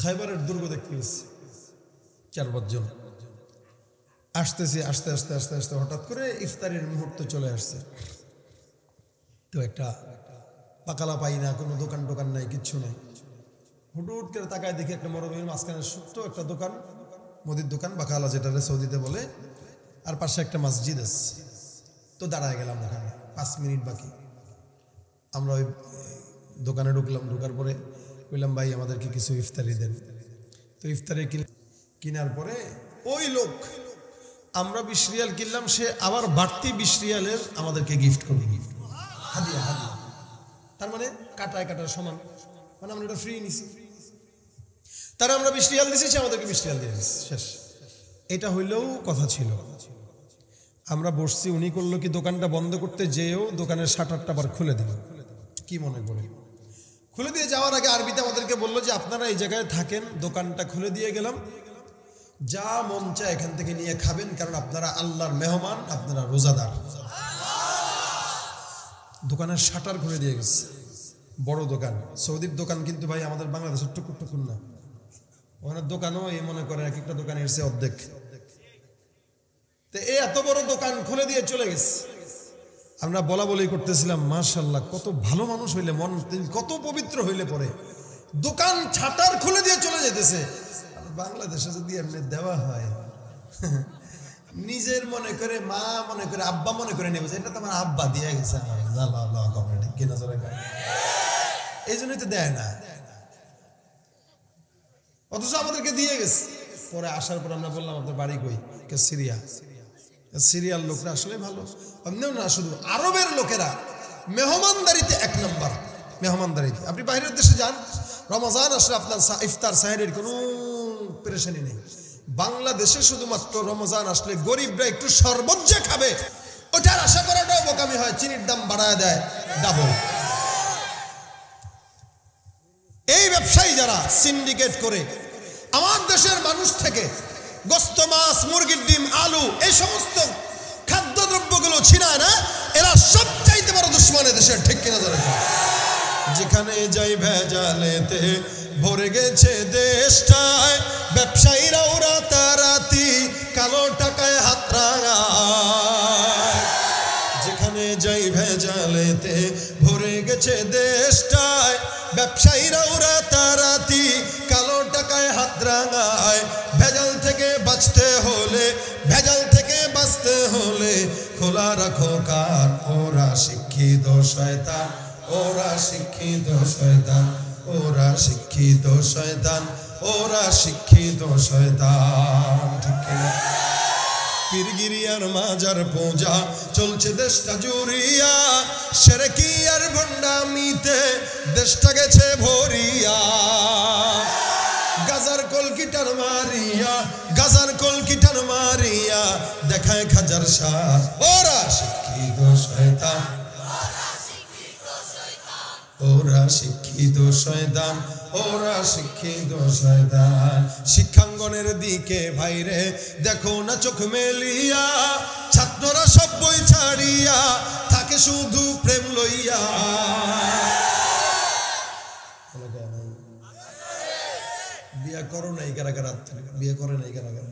খাইবারের দুর্গ দেখতে গেছি, চার পাঁচজন। আসতেছি, আস্তে আস্তে আস্তে আস্তে হঠাৎ করে ইফতারের মুহূর্ত চলে আসছে। তো একটা পাকালা পাই না, কোনো দোকান টোকান নাই, কিচ্ছু নাই। হুট করে তাকায় দেখি একটা মরুভূমির মাঝখানে ছোট্ট একটা দোকান, মুদির দোকান বাকালা যেটা সৌদিতে বলে। আর পাশে একটা মসজিদ আছে। তো দাঁড়ায় গেলাম ওখানে, পাঁচ মিনিট বাকি। আমরা ওই দোকানে ঢুকলাম, ঢুকার পরে বললাম ভাই, আমাদেরকে কিছু ইফতারি দেন। তো ইফতারি কিনার পরে ওই লোক আমরা বিশ রিয়াল কিনলাম, সে আবার বাড়তি বিশ রিয়ালের আমাদেরকে গিফট করবে গিফট হাদিয়া হাদিয়া। তার মানে কাটায় কাটার সমান। মানে আমরা এটা ফ্রি নিছি। তারা আমরা বিশ রিয়াল দিছি, সে আমাদেরকে বিশ রিয়াল দিয়ে শেষ। এটা হইলেও কথা ছিল। আমরা বসছি, উনি করল কি দোকানটা বন্ধ করতে যেয়েও দোকানের শাটারটা আবার খুলে দিল। কি মনে করে? খুলে দিয়ে যাওয়ার আগে আরবিতে আমাদেরকে বলল যে, আপনারা এই জায়গায় থাকেন, দোকানটা খুলে দিয়ে গেলাম। যা মন চায় এখান থেকে নিয়ে খাবেন, কারণ আপনারা আল্লাহর মেহমান, আপনারা রোজাদার। দোকানের শাটার খুলে দিয়ে গেছে। বড় দোকান। সৌদির দোকান কিন্তু ভাই আমাদের বাংলাদেশের টুকুর টুকুর না। ওখানে দোকানও এই মনে করে এক একটা দোকান এসে অর্ধেক। তো এই এত বড় দোকান খুলে দিয়ে চলে গেছে। আমরা বলা বলি করতেছিলাম মার্শাল্লাহ কত ভালো মানুষ হইলে মন, কত পবিত্র হইলে পরে। দোকান ছাটার খুলে দিয়ে চলে যেতেছে। বাংলাদেশে যদি এমনি দেওয়া হয়, নিজের মনে করে, মা মনে করে, আব্বা মনে করে নেবে এটা তো আমার আব্বা দিয়ে গেছে এই জন্যই তো দেয় না। অথচ আমাদেরকে দিয়ে গেছে। পরে আসার পর আমরা বললাম, আপনার বাড়ি কই? সিরিয়া। সিরিয়ার লোকরা আসলে ভালো। না, শুধু আরবের লোকেরা। মেহমানদারিতে এক নম্বর। মেহমানদারিতে। আপনি বাইরের দেশে যান। রমজান আসলে আপনার ইফতার সাহেরের কোনো পেরেশানি নেই। বাংলাদেশে শুধুমাত্র রমজান আসলে গরিবরা একটু শরবত যে খাবে, ওটার আশা করাটাও বোকামি হয়, চিনির দাম বাড়ায় দেয় ডাবল এই ব্যবসায়ী যারা সিন্ডিকেট করে, আমার দেশের মানুষ থেকে গোস্ত, মাছ, মুরগির ডিম, আলু, এই সমস্ত খাদ্যদ্রব্যগুলো ছিনায় না, এরা সব চাইতে বড় দুশ্মনে দেশের, ঠিক কিনা যেখানে যাই ভেজালেতে ভরে গেছে দেশটায়। ব্যবসায়ীরা ওরা তারাতি, কালো টাকায় হাত যেখানে যাই ভেজালেতে ভরে গেছে দেশটায়। ব্যবসায়ীরা ওরা তারাতি, কালো টাকায় হাত ভেজাল থেকে বাঁচতে হলে, ভেজাল থেকে বাঁচতে হলে খোলা রাখো কান। ওরা শিক্ষিত শয়তান, ওরা শিক্ষিত শয়তান। ওরা শিক্ষিত শয়তান, ওরা শিক্ষিত শয়তান, ঠিক পীরগিরিয়ার মাজার পূজা চলছে দেশটা জুড়িয়া, সেরেকি আর ভণ্ডামিতে দেশটা গেছে ভরিয়া। গাজার কলকিটার মারিয়া, গাজার কলকিটার মারিয়া, দেখায় খাজার সার, ওরা শিক্ষিত শয়তান। ওরা শিক্ষিত শয়তান, ওরা শিক্ষিত শয়তান। শিক্ষাঙ্গনের দিকে ভাইরে, দেখো না চোখ মেলিয়া, ছাত্ররা সব বই ছাড়িয়া থাকে শুধু প্রেম লইয়া। বিয়া করো নাই কারা কারা বিয়ে করে নাই কারা কারা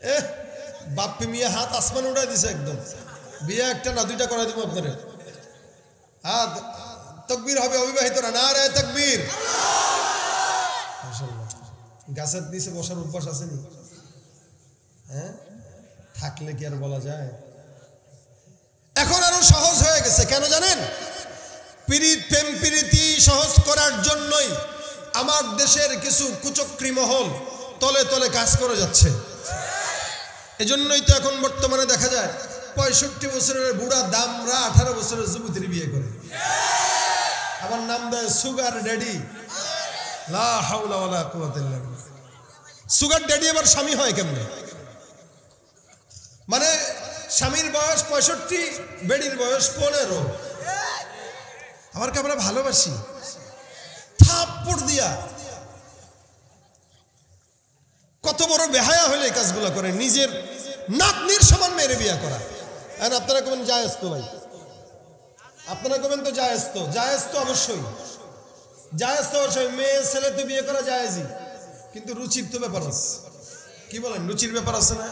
এ বাপ্পি মিয়া হাত আসমান উঠাই দিছে একদম। বিয়ে একটা না দুইটা করাই দিব আপনারা। হ্যাঁ তকবীর হবে অবিবাহিতরা না। রে তকবীর। গাছের নিচে বসার অভ্যাস আসেনি? হ্যাঁ? থাকলে কি আর বলা যায়? এখন আরও সহজ হয়ে গেছে, কেন জানেন? পিরিত প্রেম প্রীতি সহজ করার জন্যই আমার দেশের কিছু কুচক্রী মহল তলে তলে কাজ করে যাচ্ছে। এজন্যই তো এখন বর্তমানে দেখা যায় পঁয়ষট্টি বছরের বুড়া দামরা আঠারো বছরের যুবতীর বিয়ে করে। আমার নাম দেয় সুগার ড্যাডি। সুগার ড্যাডি আবার স্বামী হয় কেমনে? মানে স্বামীর বয়স পঁয়ষট্টি, বেডির বয়স পনেরো। আমার আমরা ভালোবাসি। থাপ্পড় দিয়া। কত বড় বেহায়া হলে এই কাজগুলো করে, নিজের নাতনির সমান মেরে বিয়া করা। আর আপনারা কবেন যায় তো ভাই? আপনারা কবেন তো জায়েজ তো? জায়েজ তো অবশ্যই। জায়েজ তো অবশ্যই। মেয়ে, ছেলে তো বিয়ে করা জায়েজই। কিন্তু রুচির তো ব্যাপার আছে। কি বলেন? রুচির ব্যাপার আছে না?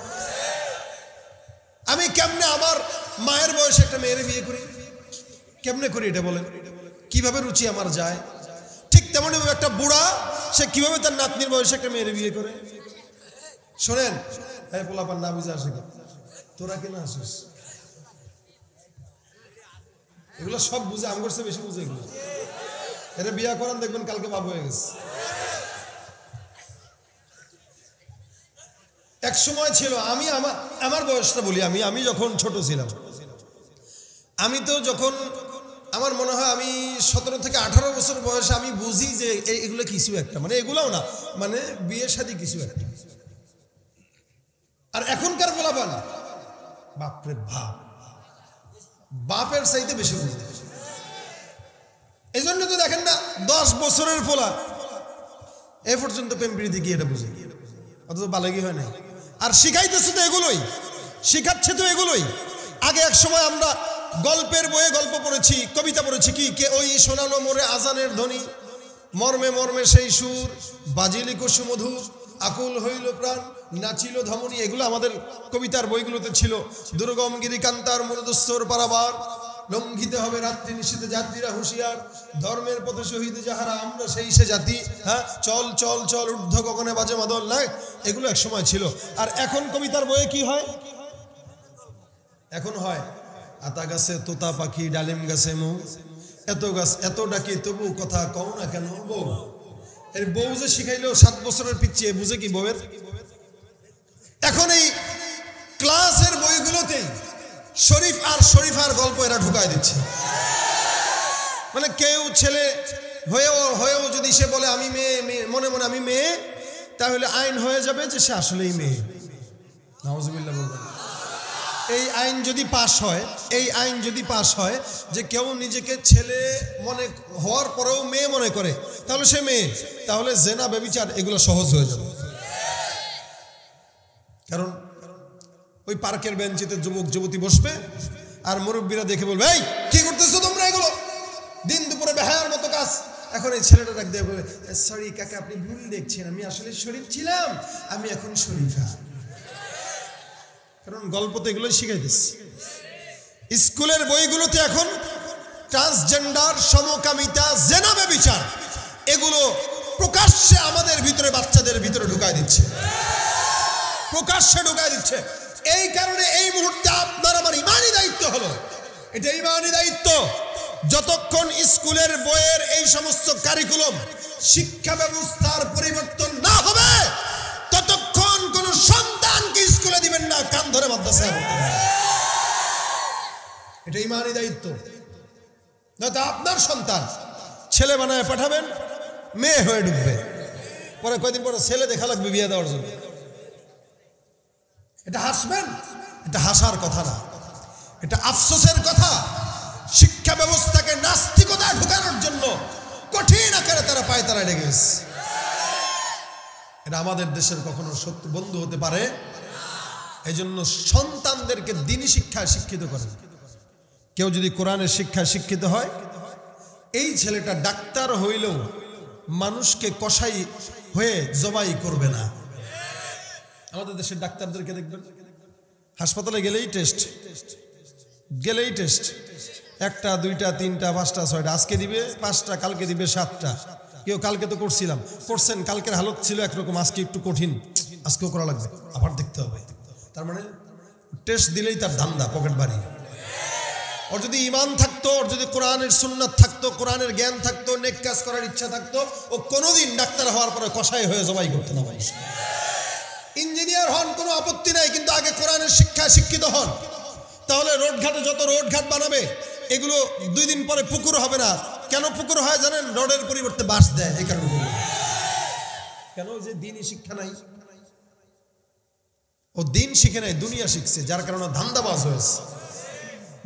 আমি কেমনে আমার মায়ের বয়সে একটা মেয়ের বিয়ে করি? কেমনে করি এটা বলেন? কীভাবে রুচি আমার যায়? ঠিক তেমনি একটা বুড়া, সে কীভাবে তার নাতনির বয়সে একটা মেয়ের বিয়ে করে? শোনেন হ্যাঁ পোলাপান না বুঝে আসে? তোরা কেন আসিস? এগুলো সব বুঝে আম করছে বেশি বুঝে এগুলো। এরা বিয়া করান, দেখবেন কালকে বাবু হয়ে গেছে। এক সময় ছিল, আমি আমার আমার বয়সটা বলি আমি আমি যখন ছোট ছিলাম, আমি তো যখন, আমার মনে হয় আমি সতেরো থেকে আঠারো বছর বয়সে আমি বুঝি যে এগুলো কিছু একটা মানে এগুলোও না মানে বিয়ে শাদী কিছু একটা। আর এখনকার পোলাপান বাপরে বাপ। বাপের চাইতে বেশি বুঝে এই জন্য তো দেখেন না, দশ বছরের ফোলা। এ পর্যন্ত প্রেম কি এটা বুঝে? অথচ বালাগি হয় নাই। আর শিখাইতেছে তো এগুলোই, শিখাচ্ছে তো এগুলোই। আগে এক সময় আমরা গল্পের বইয়ে গল্প পড়েছি, কবিতা পড়েছি, কি, কে, ওই শোনানো মোরে আজানের ধ্বনি। মর্মে মর্মে সেই সুর বাজিলি কুসুমধু আকুল হইল প্রাণ। নাচিল ধমনী, এগুলো আমাদের কবিতার বইগুলোতে ছিল। দুর্গম গিরিকান্তার মরুদস্বর পারাবার, লঙ্ঘিতে হবে রাত্রি নিষিদ্ধ যাত্রীরা হুঁশিয়ার। ধর্মের পথে শহীদ যাহারা, আমরা সেই সে জাতি। হ্যাঁ চল চল চল, ঊর্ধ্ব গগনে বাজে মাদল না এগুলো এক সময় ছিল। আর এখন কবিতার বইয়ে কি হয়? এখন হয়, আতা গাছে তোতা পাখি, ডালিম গাছে মৌ। এত গাছ, এত ডাকি, তবু কথা কও না কেন বউ? এর বউ যে শিখাইলেও সাত বছরের পিছিয়ে বুঝে কি বউয়ের? এখন এই ক্লাসের বইগুলোতেই শরীফ আর শরীফার গল্প এরা ঢুকায় দিচ্ছে। মানে কেউ ছেলে হয়েও হয়েও যদি সে বলে, আমি মেয়ে মেয়ে, মনে মনে, আমি মেয়ে, তাহলে আইন হয়ে যাবে যে সে আসলেই মেয়ে। এই আইন যদি পাশ হয়, এই আইন যদি পাশ হয় যে কেউ নিজেকে ছেলে মনে, হওয়ার পরেও মেয়ে মনে করে, তাহলে সে মেয়ে। তাহলে জেনা বেবিচার এগুলো সহজ হয়ে যাবে। কারণ ওই পার্কের বেঞ্চিতে যুবক, যুবতী বসবে আর মুরব্বীরা দেখে বলবে, এই, কি করতেছো তোমরা এগুলো? দিন দুপুরে বেহায়ার মতো কাজ। এখন এই ছেলেটা ডাক দিয়ে বলবে সরি কাকা, আপনি ভুল দেখছেন। আমি আসলে শরীফ ছিলাম। আমি এখন শরীফা। কারণ গল্প তো এগুলোই শিখাইতেছি। স্কুলের বইগুলোতে এখন ট্রান্সজেন্ডার, সমকামিতা জেনাবে বিচার এগুলো প্রকাশ্যে আমাদের ভিতরে, বাচ্চাদের ভিতরে ঢুকায় দিচ্ছে। প্রকাশ্যে ঢুকায় দিচ্ছে। এই কারণে এই মুহূর্তে আপনার আমার ইমানই দায়িত্ব হলো। এটা ইমানই দায়িত্ব। যতক্ষণ স্কুলের বইয়ের এই সমস্ত কারিকুলাম শিক্ষা ব্যবস্থার পরিবর্তন না হবে, ততক্ষণ কোন সন্তানকে স্কুলে দিবেন না, কান ধরে এটা ইমানই দায়িত্ব। নয়তো আপনার সন্তান ছেলে বানায় পাঠাবেন, মেয়ে হয়ে ঢুকবে। পরে কয়দিন পরে ছেলে দেখা লাগবে বিয়ে দেওয়ার জন্য। এটা হাসবেন, এটা হাসার কথা না। এটা আফসোসের কথা। শিক্ষা ব্যবস্থাকে নাস্তিকতায় ঢুকানোর জন্য কঠিন আকারে তারা পায় তারা লেগে গেছে। এটা আমাদের দেশের কখনো সত্য বন্ধু হতে পারে। এই জন্য সন্তানদেরকে দিনই শিক্ষায় শিক্ষিত করেন কেউ যদি কোরআনের শিক্ষায় শিক্ষিত হয়, এই ছেলেটা ডাক্তার হইলেও মানুষকে কষাই হয়ে জবাই করবে না। আমাদের দেশের ডাক্তারদেরকে দেখবেন। হাসপাতালে গেলেই টেস্ট গেলেই টেস্ট একটা, দুইটা, তিনটা, পাঁচটা, ছয়টা। আজকে দিবে পাঁচটা, কালকে দিবে সাতটা। কেউ কালকে তো করছিলাম। করছেন, কালকের হালত ছিল একরকম, আজকে একটু কঠিন। আজকেও করা লাগবে। আবার দেখতে হবে। তার মানে টেস্ট দিলেই তার ধান্দা পকেট বাড়ি। ওর যদি ইমান থাকতো, ওর যদি কোরআনের সুন্নাত থাকতো, কোরআনের জ্ঞান থাকতো, নেক কাজ করার ইচ্ছা থাকতো, ও কোনোদিন ডাক্তার হওয়ার পরে কষাই হয়ে জবাই করতো না মানুষ ইঞ্জিনিয়ার হন, কোনো আপত্তি নাই, কিন্তু আগে কোরআনের শিক্ষায় শিক্ষিত হন। তাহলে রোডঘাটে যত রোডঘাট বানাবে, এগুলো দুই দিন পরে পুকুর হবে না। কেন পুকুর হয় জানেন? রোডের পরিবর্তে বাস দেয়, এই কারণে। কেন যে দিনই শিক্ষা নাই? ও দিন শিখে নাই, দুনিয়া শিখছে, যার কারণে ধান্দাবাজ হয়েছে।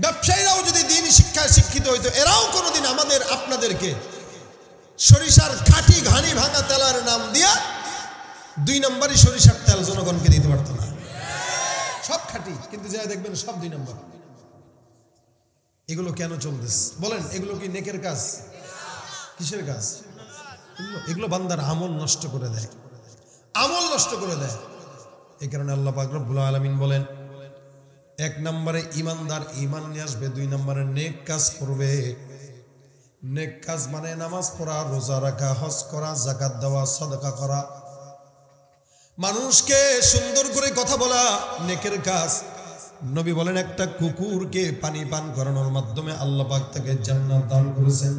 ব্যবসায়ীরাও যদি দিন শিক্ষায় শিক্ষিত হইতো, এরাও কোনোদিন আমাদের, আপনাদেরকে সরিষার খাঁটি ঘানি ভাঙা তেলার নাম দিয়া দুই নম্বরই সরিষার তেল জনগণকে দিতে পারতো না। সব খাঁটি, কিন্তু যা দেখবেন সব দুই নম্বর। এগুলো কেন চলতেছে? বলেন, এগুলো কি নেকের কাজ? কিসের কাজ? এগুলো বান্দার আমল নষ্ট করে দেয়। আমল নষ্ট করে দেয়। এই কারণে আল্লাহ পাক রব্বুল আলামিন বলেন, এক নম্বরে ইমানদার ইমান নিয়ে আসবে, দুই নম্বরে নেক কাজ করবে। নেক কাজ মানে নামাজ পড়া, রোজা রাখা, হজ করা জাকাত দেওয়া, সদকা করা। মানুষকে সুন্দর করে কথা বলা নেকের কাজ। নবী বলেন, একটা কুকুরকে পানি পান করানোর মাধ্যমে আল্লাহ পাক তাকে জান্নাত দান করেছেন।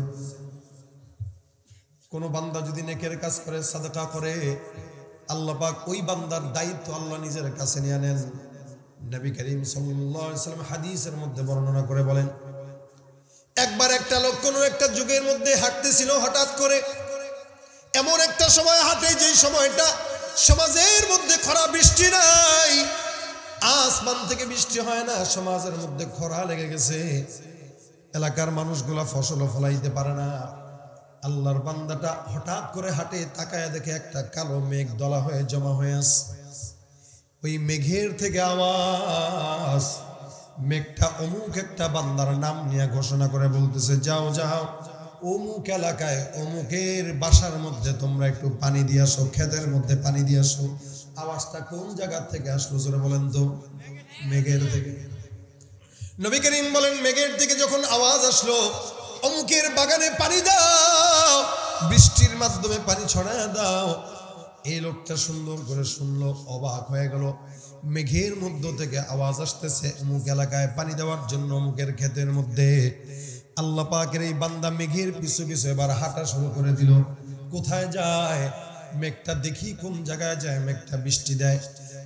কোন বান্দা যদি নেকের কাজ করে সাদকা করে, আল্লাহ পাক ওই বান্দার দায়িত্ব আল্লাহ নিজের কাছে নিয়ে নেন। নবী করিম সাল্লাম হাদিসের মধ্যে বর্ণনা করে বলেন, একবার একটা লোক কোনো একটা যুগের মধ্যে হাঁটতেছিল হঠাৎ করে। এমন একটা সময় হাঁটে যেই সময়টা সমাজের মধ্যে খরা, বৃষ্টি নাই। আসমান থেকে বৃষ্টি হয় না, সমাজের মধ্যে খরা লেগে গেছে। এলাকার মানুষগুলা ফসলও ফলাইতে পারে না। আল্লাহর বান্দাটা হঠাৎ করে হাঁটে, তাকায় দেখে একটা কালো মেঘ দলা হয়ে জমা হয়ে আস ওই মেঘের থেকে আওয়াজ, মেঘটা অমুক একটা বান্দার নাম নিয়ে ঘোষণা করে বলতেছে, যাও যাও। অমুক এলাকায় অমুকের বাসার মধ্যে তোমরা একটু পানি দিয়ে আসো ক্ষেতের মধ্যে পানি দিয়ে আসো আওয়াজটা কোন জায়গার থেকে আসলো জোরে বলেন তো? মেঘের থেকে নবী করিম বলেন, মেঘের থেকে যখন আওয়াজ আসলো, অমুকের বাগানে পানি দাও, বৃষ্টির মাধ্যমে পানি ছড়ায় দাও। এই লোকটা সুন্দর করে শুনলো, অবাক হয়ে গেল। মেঘের মধ্য থেকে আওয়াজ আসতেছে, অমুক এলাকায় পানি দেওয়ার জন্য অমুকের ক্ষেতের মধ্যে। আল্লাহ পাকের এই বান্দা মেঘের পিছু পিছু এবার হাঁটা শুরু করে দিল। কোথায় যায়? মেঘটা দেখি কোন জায়গায় যায়? মেঘটা বৃষ্টি দেয়।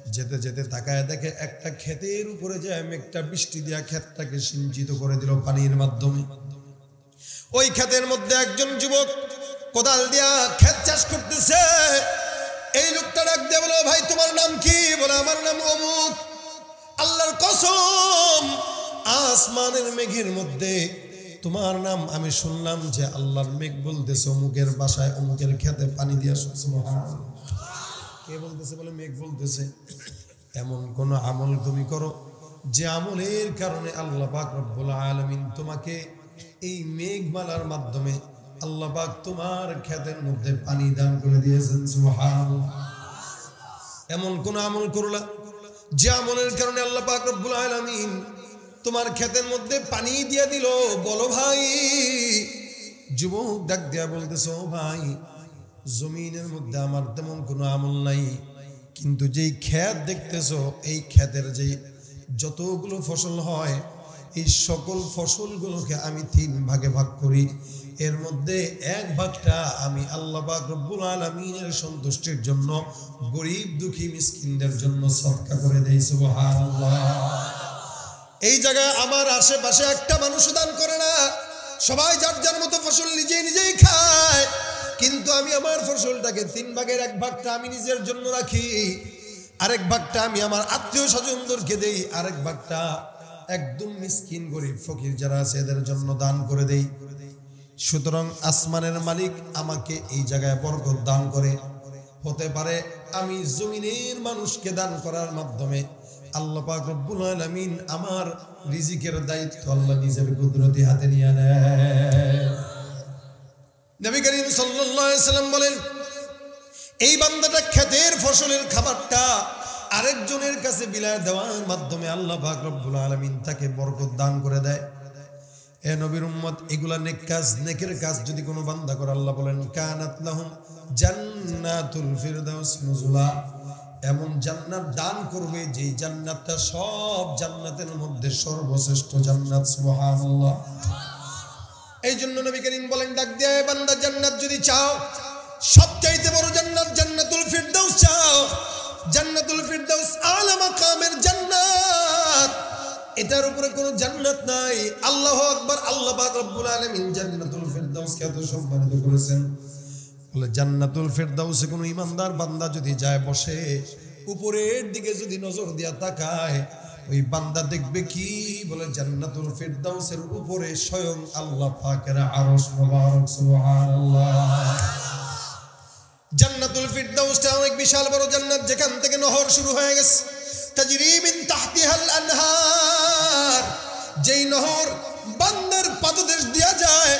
যেতে যেতে তাকায় দেখে একটা ক্ষেতের উপরে যায়। মেঘটা বৃষ্টি দেয়া ক্ষেতটাকে সিঞ্চিত করে দিল পানির মাধ্যমে। ওই ক্ষেতের মধ্যে একজন যুবক কোদাল দিয়া ক্ষেত চাষ করতেছে। এই লোকটা ডাক দিয়ে বলো ভাই, তোমার নাম কি? বলে, আমার নাম অমুক। আল্লাহর কসম, আসমানের মেঘের মধ্যে তোমার নাম আমি শুনলাম যে আল্লাহর মেঘ বলতেছে অমুকের বাসায়, অমুকের খেতে পানি দিয়ে কে বলতেছে বলে মেঘ বলতেছে? এমন কোন আমল তুমি করো যে আমলের কারণে আল্লাহ পাক রব্বুল আলামিন তোমাকে এই মেঘমালার মাধ্যমে আল্লাহ পাক তোমার ক্ষেতের মধ্যে পানি দান করে দিয়েছেন এমন কোন আমল করলা যে আমলের কারণে আল্লাহ পাক রব্বুল আলামিন তোমার ক্ষেতের মধ্যে পানি দিয়ে দিল। বলো ভাই। যুবক ডাক দিয়া বলতেছো ভাই, জমিনের মধ্যে আমার তেমন কোনো আমল নাই। কিন্তু যেই ক্ষেত দেখতেছো, এই ক্ষেতের যে যতগুলো ফসল হয়, এই সকল ফসলগুলোকে আমি তিন ভাগে ভাগ করি। এর মধ্যে এক ভাগটা আমি আল্লাহ রব্বুল আলমিনের সন্তুষ্টির জন্য, গরিব দুঃখী মিসকিনদের জন্য সৎকা করে দেই, সুবহানাল্লাহ। এই জায়গায় আমার আশেপাশে একটা মানুষ দান করে না। সবাই যার যার মতো ফসল নিজেই নিজেই খায়। কিন্তু আমি আমার ফসলটাকে তিন ভাগের এক ভাগটা আমি নিজের জন্য রাখি। আরেক ভাগটা আমি আমার আত্মীয় স্বজনদেরকে দেই। আরেক ভাগটা একদম মিসকিন, গরিব, ফকির যারা আছে, এদের জন্য দান করে দেই। সুতরাং আসমানের মালিক আমাকে এই জায়গায় বরকত দান করে। হতে পারে আমি জমিনের মানুষকে দান করার মাধ্যমে আল্লাহ পাক রব্বুল আলামিন আমার রিজিকের দায়িত্ব আল্লাহ নিজের কুদরতি হাতে নিয়ে নেয় নবী করিম সাল্লাল্লাহু আলাইহি বলেন, এই বান্দাটা ক্ষেতের ফসলের খাবারটা আরেকজনের কাছে বিলায় দেওয়ার মাধ্যমে আল্লাহ পাক রব্বুল আলামিন তাকে বরকত দান করে দেয়। এ নবীর উম্মত, এগুলা নেক কাজ, নেকের কাজ যদি কোনো বান্দা করে, আল্লাহ বলেন, কানাত লাহুম জান্নাতুল ফিরদাউস নুজুলা। এমন জান্নাত দান করবে যেই জান্নাতটা সব জান্নাতের মধ্যে সর্বশ্রেষ্ঠ জান্নাত, সুবহানাল্লাহ। এই জন্য নবী করিম বলেন, ডাক দিয়ে বান্দা, জান্নাত যদি চাও, সবচাইতে বড় জান্নাত জান্নাতুল ফিরদাউস চাও। জান্নাতুল ফিরদাউস আলা মাকামের জান্নাত। এটার উপরে কোনো জান্নাত নাই। আল্লাহু আকবার, আল্লাহ পাক রব্বুল আলামিন জান্নাতুল ফিরদাউসকে এত সম্মানিত করেছেন। বলে, জান্নাতুল ফেরদাউসে কোনো ইমানদার বান্দা যদি যায় বসে, উপরের দিকে যদি নজর দিয়া তাকায়, ওই বান্দা দেখবে কি? বলে, জান্নাতুল ফেরদাউসের উপরে স্বয়ং আল্লাহ পাকের আরশ মুবারক, সুবহানাল্লাহ। জান্নাতুল ফিরদাউসটা অনেক বিশাল বড় জান্নাত, যেখান থেকে নহর শুরু হয়ে গেছে। তাজরি মিন তাহতিহাল আনহার, যেই নহর বান্দার পাদদেশ দেয়া যায়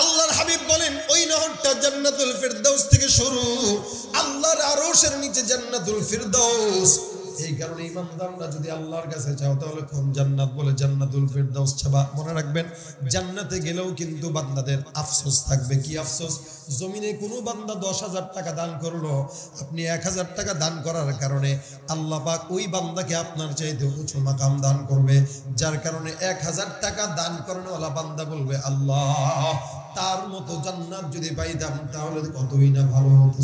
আল্লাহর হাবিব বলেন, ওই নহরটা জান্নাতুল ফিরদাউস থেকে শুরু। আল্লাহর আরশের নিচে জান্নাতুল ফিরদাউস। এই কারণে ইমানদাররা যদি আল্লাহর কাছে চাও, তাহলে কোন জান্নাত বলে জান্নাতুল ফিরদাউস চাবা মনে রাখবেন, জান্নাতে গেলেও কিন্তু বান্দাদের আফসোস থাকবে। কি আফসোস? জমিনে কোনো বান্দা দশ হাজার টাকা দান করল, আপনি এক হাজার টাকা দান করার কারণে আল্লাহ পাক ওই বান্দাকে আপনার চাইতে উঁচু মাকাম দান করবে। যার কারণে এক হাজার টাকা দান করানোওয়ালা বান্দা বলবে, আল্লাহ তার মতো জান্নাত যদি পাইতাম, তাহলে কতই না ভালো হতো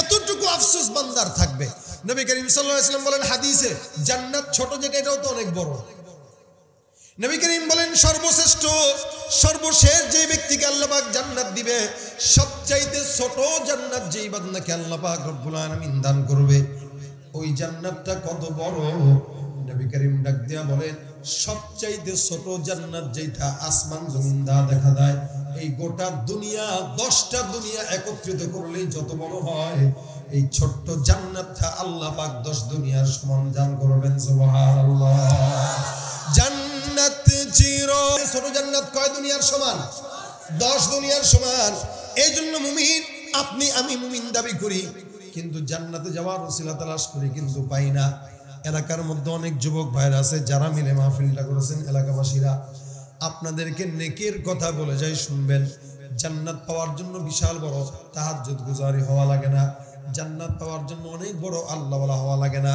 এতটুকু আফসোস বান্দার থাকবে। নবী করিম ওয়াসাল্লাম বলেন হাদিসে, জান্নাত ছোট যেটা এটাও তো অনেক বড়। নবী করিম বলেন, সর্বশ্রেষ্ঠ, সর্বশেষ যে ব্যক্তিকে আল্লাহ পাক জান্নাত দিবে, সবচাইতে ছোট জান্নাত যেই বান্দাকে আল্লাহ পাক রব্বুল আলামিন দান করবে, ওই জান্নাতটা কত বড়? নবী করিম ডাক দিয়া বলেন সবচাইতে ছোট জান্নাত যেটা আসমান, জমিন দা দেখা দেয় এই গোটা দুনিয়া, দশটা দুনিয়া একত্রিত করলেই যত বড় হয়, এই ছোট্ট জান্নাতটা আল্লাহ পাক দশ দুনিয়ার সমান দান করবেন, সুবহানাল্লাহ। জান্নাত চির, ছোট জান্নাত কয় দুনিয়ার সমান? দশ দুনিয়ার সমান। এই জন্য মুমিন, আপনি, আমি মুমিন দাবি করি, কিন্তু জান্নাতে যাওয়ার ওসিলা তালাশ করি, কিন্তু পাই না। এলাকার মধ্যে অনেক যুবক ভাইরা আছে, যারা মিলে মাহফিলটা করেছেন এলাকাবাসীরা। আপনাদেরকে নেকের কথা বলে যাই শুনবেন। জান্নাত পাওয়ার জন্য বিশাল বড় তাহাজ্জুদ গুজারি হওয়া লাগে না। জান্নাত পাওয়ার জন্য অনেক বড় আল্লাহ বলা হওয়া লাগে না।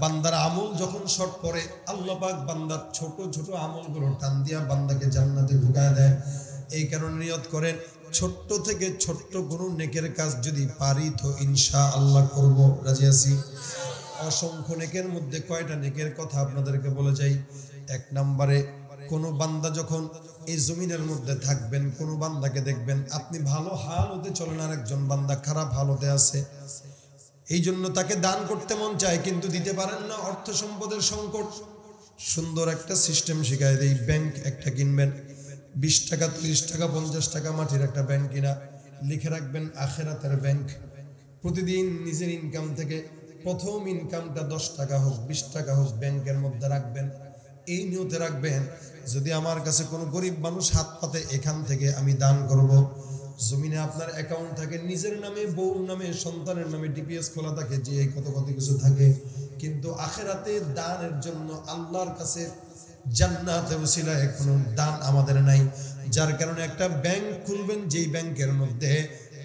বান্দার আমল যখন শর্ট পড়ে আল্লাহ পাক বান্দার ছোট ছোট আমলগুলো টান দিয়া বান্দাকে জান্নাতে ঢুকায় দেয়। এই কারণে নিয়ত করেন, ছোট্ট থেকে ছোট্ট কোনো নেকের কাজ যদি পারি তো ইনশা আল্লাহ করব। রাজি আছি? অসংখ্য নেকের মধ্যে কয়টা নেকের কথা আপনাদেরকে বলে যাই। এক নম্বরে, কোনো বান্দা যখন এই জমিনের মধ্যে থাকবেন, কোনো বান্দাকে দেখবেন, আপনি ভালো হাল হতে চলেন আর একজন বান্দা খারাপ হাল হতে আছে। এই জন্য তাকে দান করতে মন চায়, কিন্তু দিতে পারেন না অর্থ সম্পদের সংকট। সুন্দর একটা সিস্টেম শিখায় দেই, ব্যাংক একটা কিনবেন, বিশ টাকা, ত্রিশ টাকা, পঞ্চাশ টাকা মাটির একটা ব্যাংক কিনা, লিখে রাখবেন আখেরাতের ব্যাংক। প্রতিদিন নিজের ইনকাম থেকে প্রথম ইনকামটা দশ টাকা হোক, বিশ টাকা হোক ব্যাংকের মধ্যে রাখবেন। এই নিয়তে রাখবেন, যদি আমার কাছে কোনো গরিব মানুষ হাত পাতে, এখান থেকে আমি দান করব। জমিনে আপনার অ্যাকাউন্ট থাকে, নিজের নামে, বউর নামে, সন্তানের নামে ডিপিএস খোলা থাকে, যে কত কত কিছু থাকে। কিন্তু আখেরাতে দানের জন্য আল্লাহর কাছে জান্নাতে উসিলায় কোনো দান আমাদের নাই। যার কারণে একটা ব্যাংক খুলবেন, যেই ব্যাংকের মধ্যে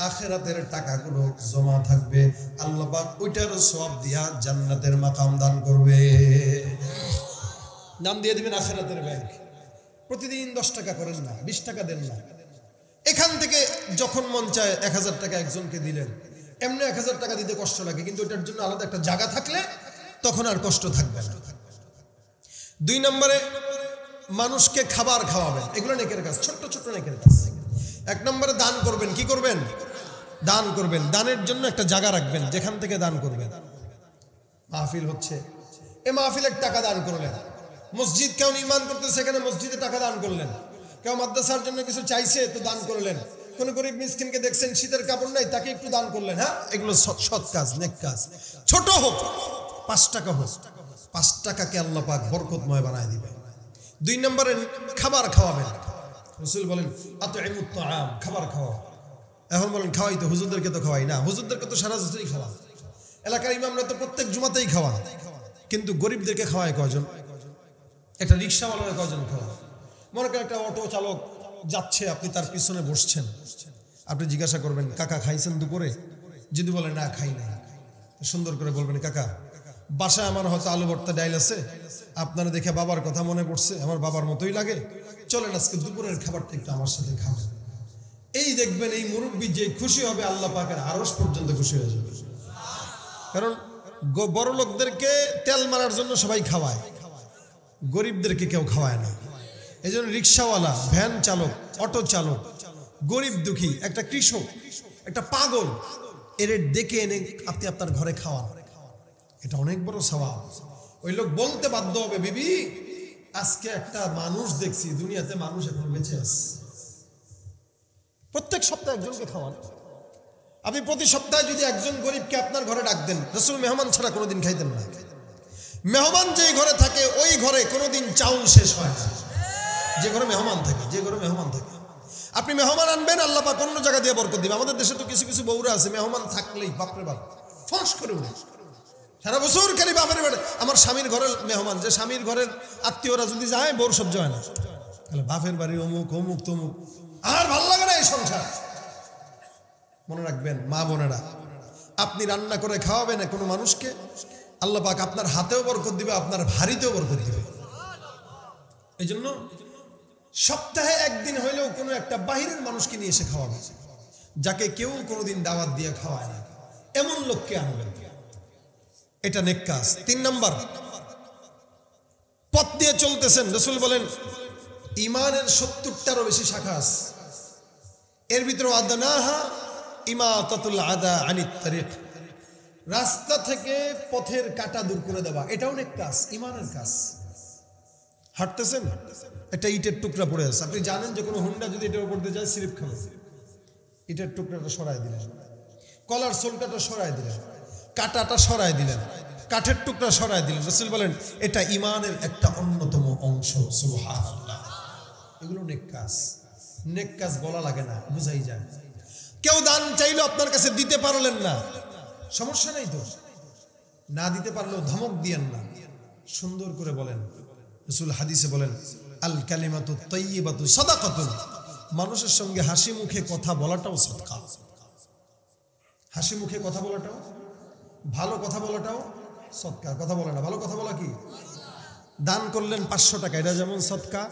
আখেরাতের টাকাগুলো জমা থাকবে। আল্লাহ পাক ওইটার সব দিয়া জান্নাতের মাকাম দান করবে। নাম দিয়ে দিবেন আখেরাতের ব্যাংক। প্রতিদিন দশ টাকা করেন না, বিশ টাকা দেন না। এখান থেকে যখন মন চায় এক হাজার টাকা একজনকে দিলেন, এমনি এক হাজার টাকা দিতে কষ্ট লাগে, কিন্তু এটার জন্য আলাদা একটা জায়গা থাকলে তখন আর কষ্ট থাকবে না। দুই নম্বরে মানুষকে খাবার খাওয়াবেন, এগুলো নেকের কাজ, ছোট্ট ছোট্ট নেকের কাজ। এক নম্বরে দান করবেন, কি করবেন? দান করবেন। দানের জন্য একটা জায়গা রাখবেন, যেখান থেকে দান করবেন। মাহফিল হচ্ছে। এ মাহফিলের টাকা দান করলেন। মসজিদ কেউ নির্মাণ করতে সেখানে মসজিদে টাকা দান করলেন। কেউ মাদ্রাসার জন্য কিছু চাইছে, তো দান করলেন। কোন গরিব মিসকিনকে দেখছেন, শীতের কাপড় নাই, তাকে একটু দান করলেন হ্যাঁ? এগুলো সৎ কাজ, নেক কাজ। ছোট হোক, পাঁচ টাকা হোক, পাঁচ টাকাকে আল্লাহ পাক বরকতময় বানায় দিবে দুই নম্বরে খাবার খাওয়াবেন। রসুল বলেন আত আম খাবার খাওয়া এখন বলেন, খাওয়াই তো, হুজুরদেরকে তো খাওয়াই না। হুজুরদেরকে তো সারা বছরই খাওয়া। এলাকার ইমামরা তো প্রত্যেক জুমাতেই খাওয়া। কিন্তু গরিবদেরকে খাওয়ায় কজন একটা রিক্সাওয়ালার কজন খাওয়া? মনে করেন একটা অটো চালক যাচ্ছে, আপনি তার পিছনে বসছেন। আপনি জিজ্ঞাসা করবেন, কাকা, খাইছেন দুপুরে? যদি বলে, না, খাই নাই। সুন্দর করে বলবেন, কাকা বাসায় আমার হয়তো আলু ভর্তা ডাইল আছে, আপনারা দেখে বাবার কথা মনে পড়ছে, আমার বাবার মতোই লাগে। চলেন আজকে দুপুরের খাবারটা একটু আমার সাথে খাবেন। এই দেখবেন এই মুরব্বী যে খুশি হবে, আল্লাহ পাকের আরস পর্যন্ত খুশি হয়ে যাবে। কারণ বড় লোকদেরকে তেল মারার জন্য সবাই খাওয়ায়, গরিবদেরকে কেউ খাওয়ায় না। এই জন্য রিক্সাওয়ালা, ভ্যান চালক, অটো চালক, গরিব দুঃখী, একটা কৃষক, একটা পাগল, এর ডেকে এনে আপনি আপনার ঘরে খাওয়ান। এটা অনেক বড় স্বভাব ওই লোক বলতে বাধ্য হবে, বিবি, আজকে একটা মানুষ দেখছি, দুনিয়াতে মানুষ এখন বেঁচে আছে। প্রত্যেক সপ্তাহে একজনকে খাওয়ান। আপনি প্রতি সপ্তাহে যদি একজন গরিবকে আপনার ঘরে ডাক দেন, রসুল মেহমান ছাড়া কোনোদিন খাইতেন না। মেহমান যেই ঘরে থাকে, ওই ঘরে কোনোদিন চাউল শেষ হয় না। যে ঘরে মেহমান থাকে, যে ঘরে মেহমান থাকে। আপনি মেহমান আনবেন, আল্লাহ অন্য জায়গা দিয়ে বরকত দিবে। আমাদের দেশে তো কিছু কিছু বউরা আছে, মেহমান থাকলেই বাপরে বাপ, ফস করে উঠে। সারা বছর খালি বাপের বাড়ি। আমার স্বামীর ঘরের মেহমান, যে স্বামীর ঘরের আত্মীয়রা যদি যায় বউর সহ্য হয় না। তাহলে বাপের বাড়ি অমুক অমুক, তমুক। আর ভালো লাগে না এই সংসার। মনে রাখবেন, মা বোনেরা, আপনি রান্না করে খাওয়াবেন কোনো মানুষকে, আল্লাহ পাক আপনার হাতেও বরকত দিবে, আপনার ভারীতেও বরকত দিবে। এই জন্য সপ্তাহে একদিন হইলেও কোনো একটা বাহিরের মানুষকে নিয়ে এসে খাওয়াবে যাকে কেউ কোনোদিন দাওয়াত দিয়ে খাওয়ায় না। এমন লোককে আনবেন। এটা নেক কাজ। তিন নম্বর, পথ দিয়ে চলতেছেন। রসুল বলেন, ইমানের সত্তরটারও বেশি শাখা আছে। এর ভিতরে আদনাহা ইমা তাতুল আদা আনিত তারিখ। রাস্তা থেকে পথের কাটা দূর করে দেওয়া, এটাও অনেক কাজ, ইমানের কাজ। হাঁটতেছেন? একটা ইটের টুকরা পড়ে আছে। আপনি জানেন যে কোনো হুন্ডা যদি এটার উপর দিয়ে যায় স্লিপ খাবে। ইটের টুকরাটা সরাই দিলেন। কলার সোলটাটা সরাই দিলেন। কাটাটা সরাই দিলেন, কাঠের টুকরা সরাই দিলেন। রসুল বলেন, এটা ইমানের একটা অন্যতম অংশ এগুলো নেক কাজ। নেক কাজ বলা লাগে না, বুঝাই যায়। কেউ দান চাইলো আপনার কাছে দিতে পারলেন না। সমস্যা নেই তো? না দিতে পারলেও ধমক দিয়েন না। সুন্দর করে বলেন। রসুল হাদিসে বলেন, আল কালিমাতু তৈবাতু সদাকতুন। মানুষের সঙ্গে হাসি মুখে কথা বলাটাও সৎকা হাসি মুখে কথা বলাটাও ভালো কথা বলাটাও সৎকার কথা বলে না, ভালো কথা বলা কি? দান করলেন পাঁচশো টাকা, এটা যেমন সৎকা।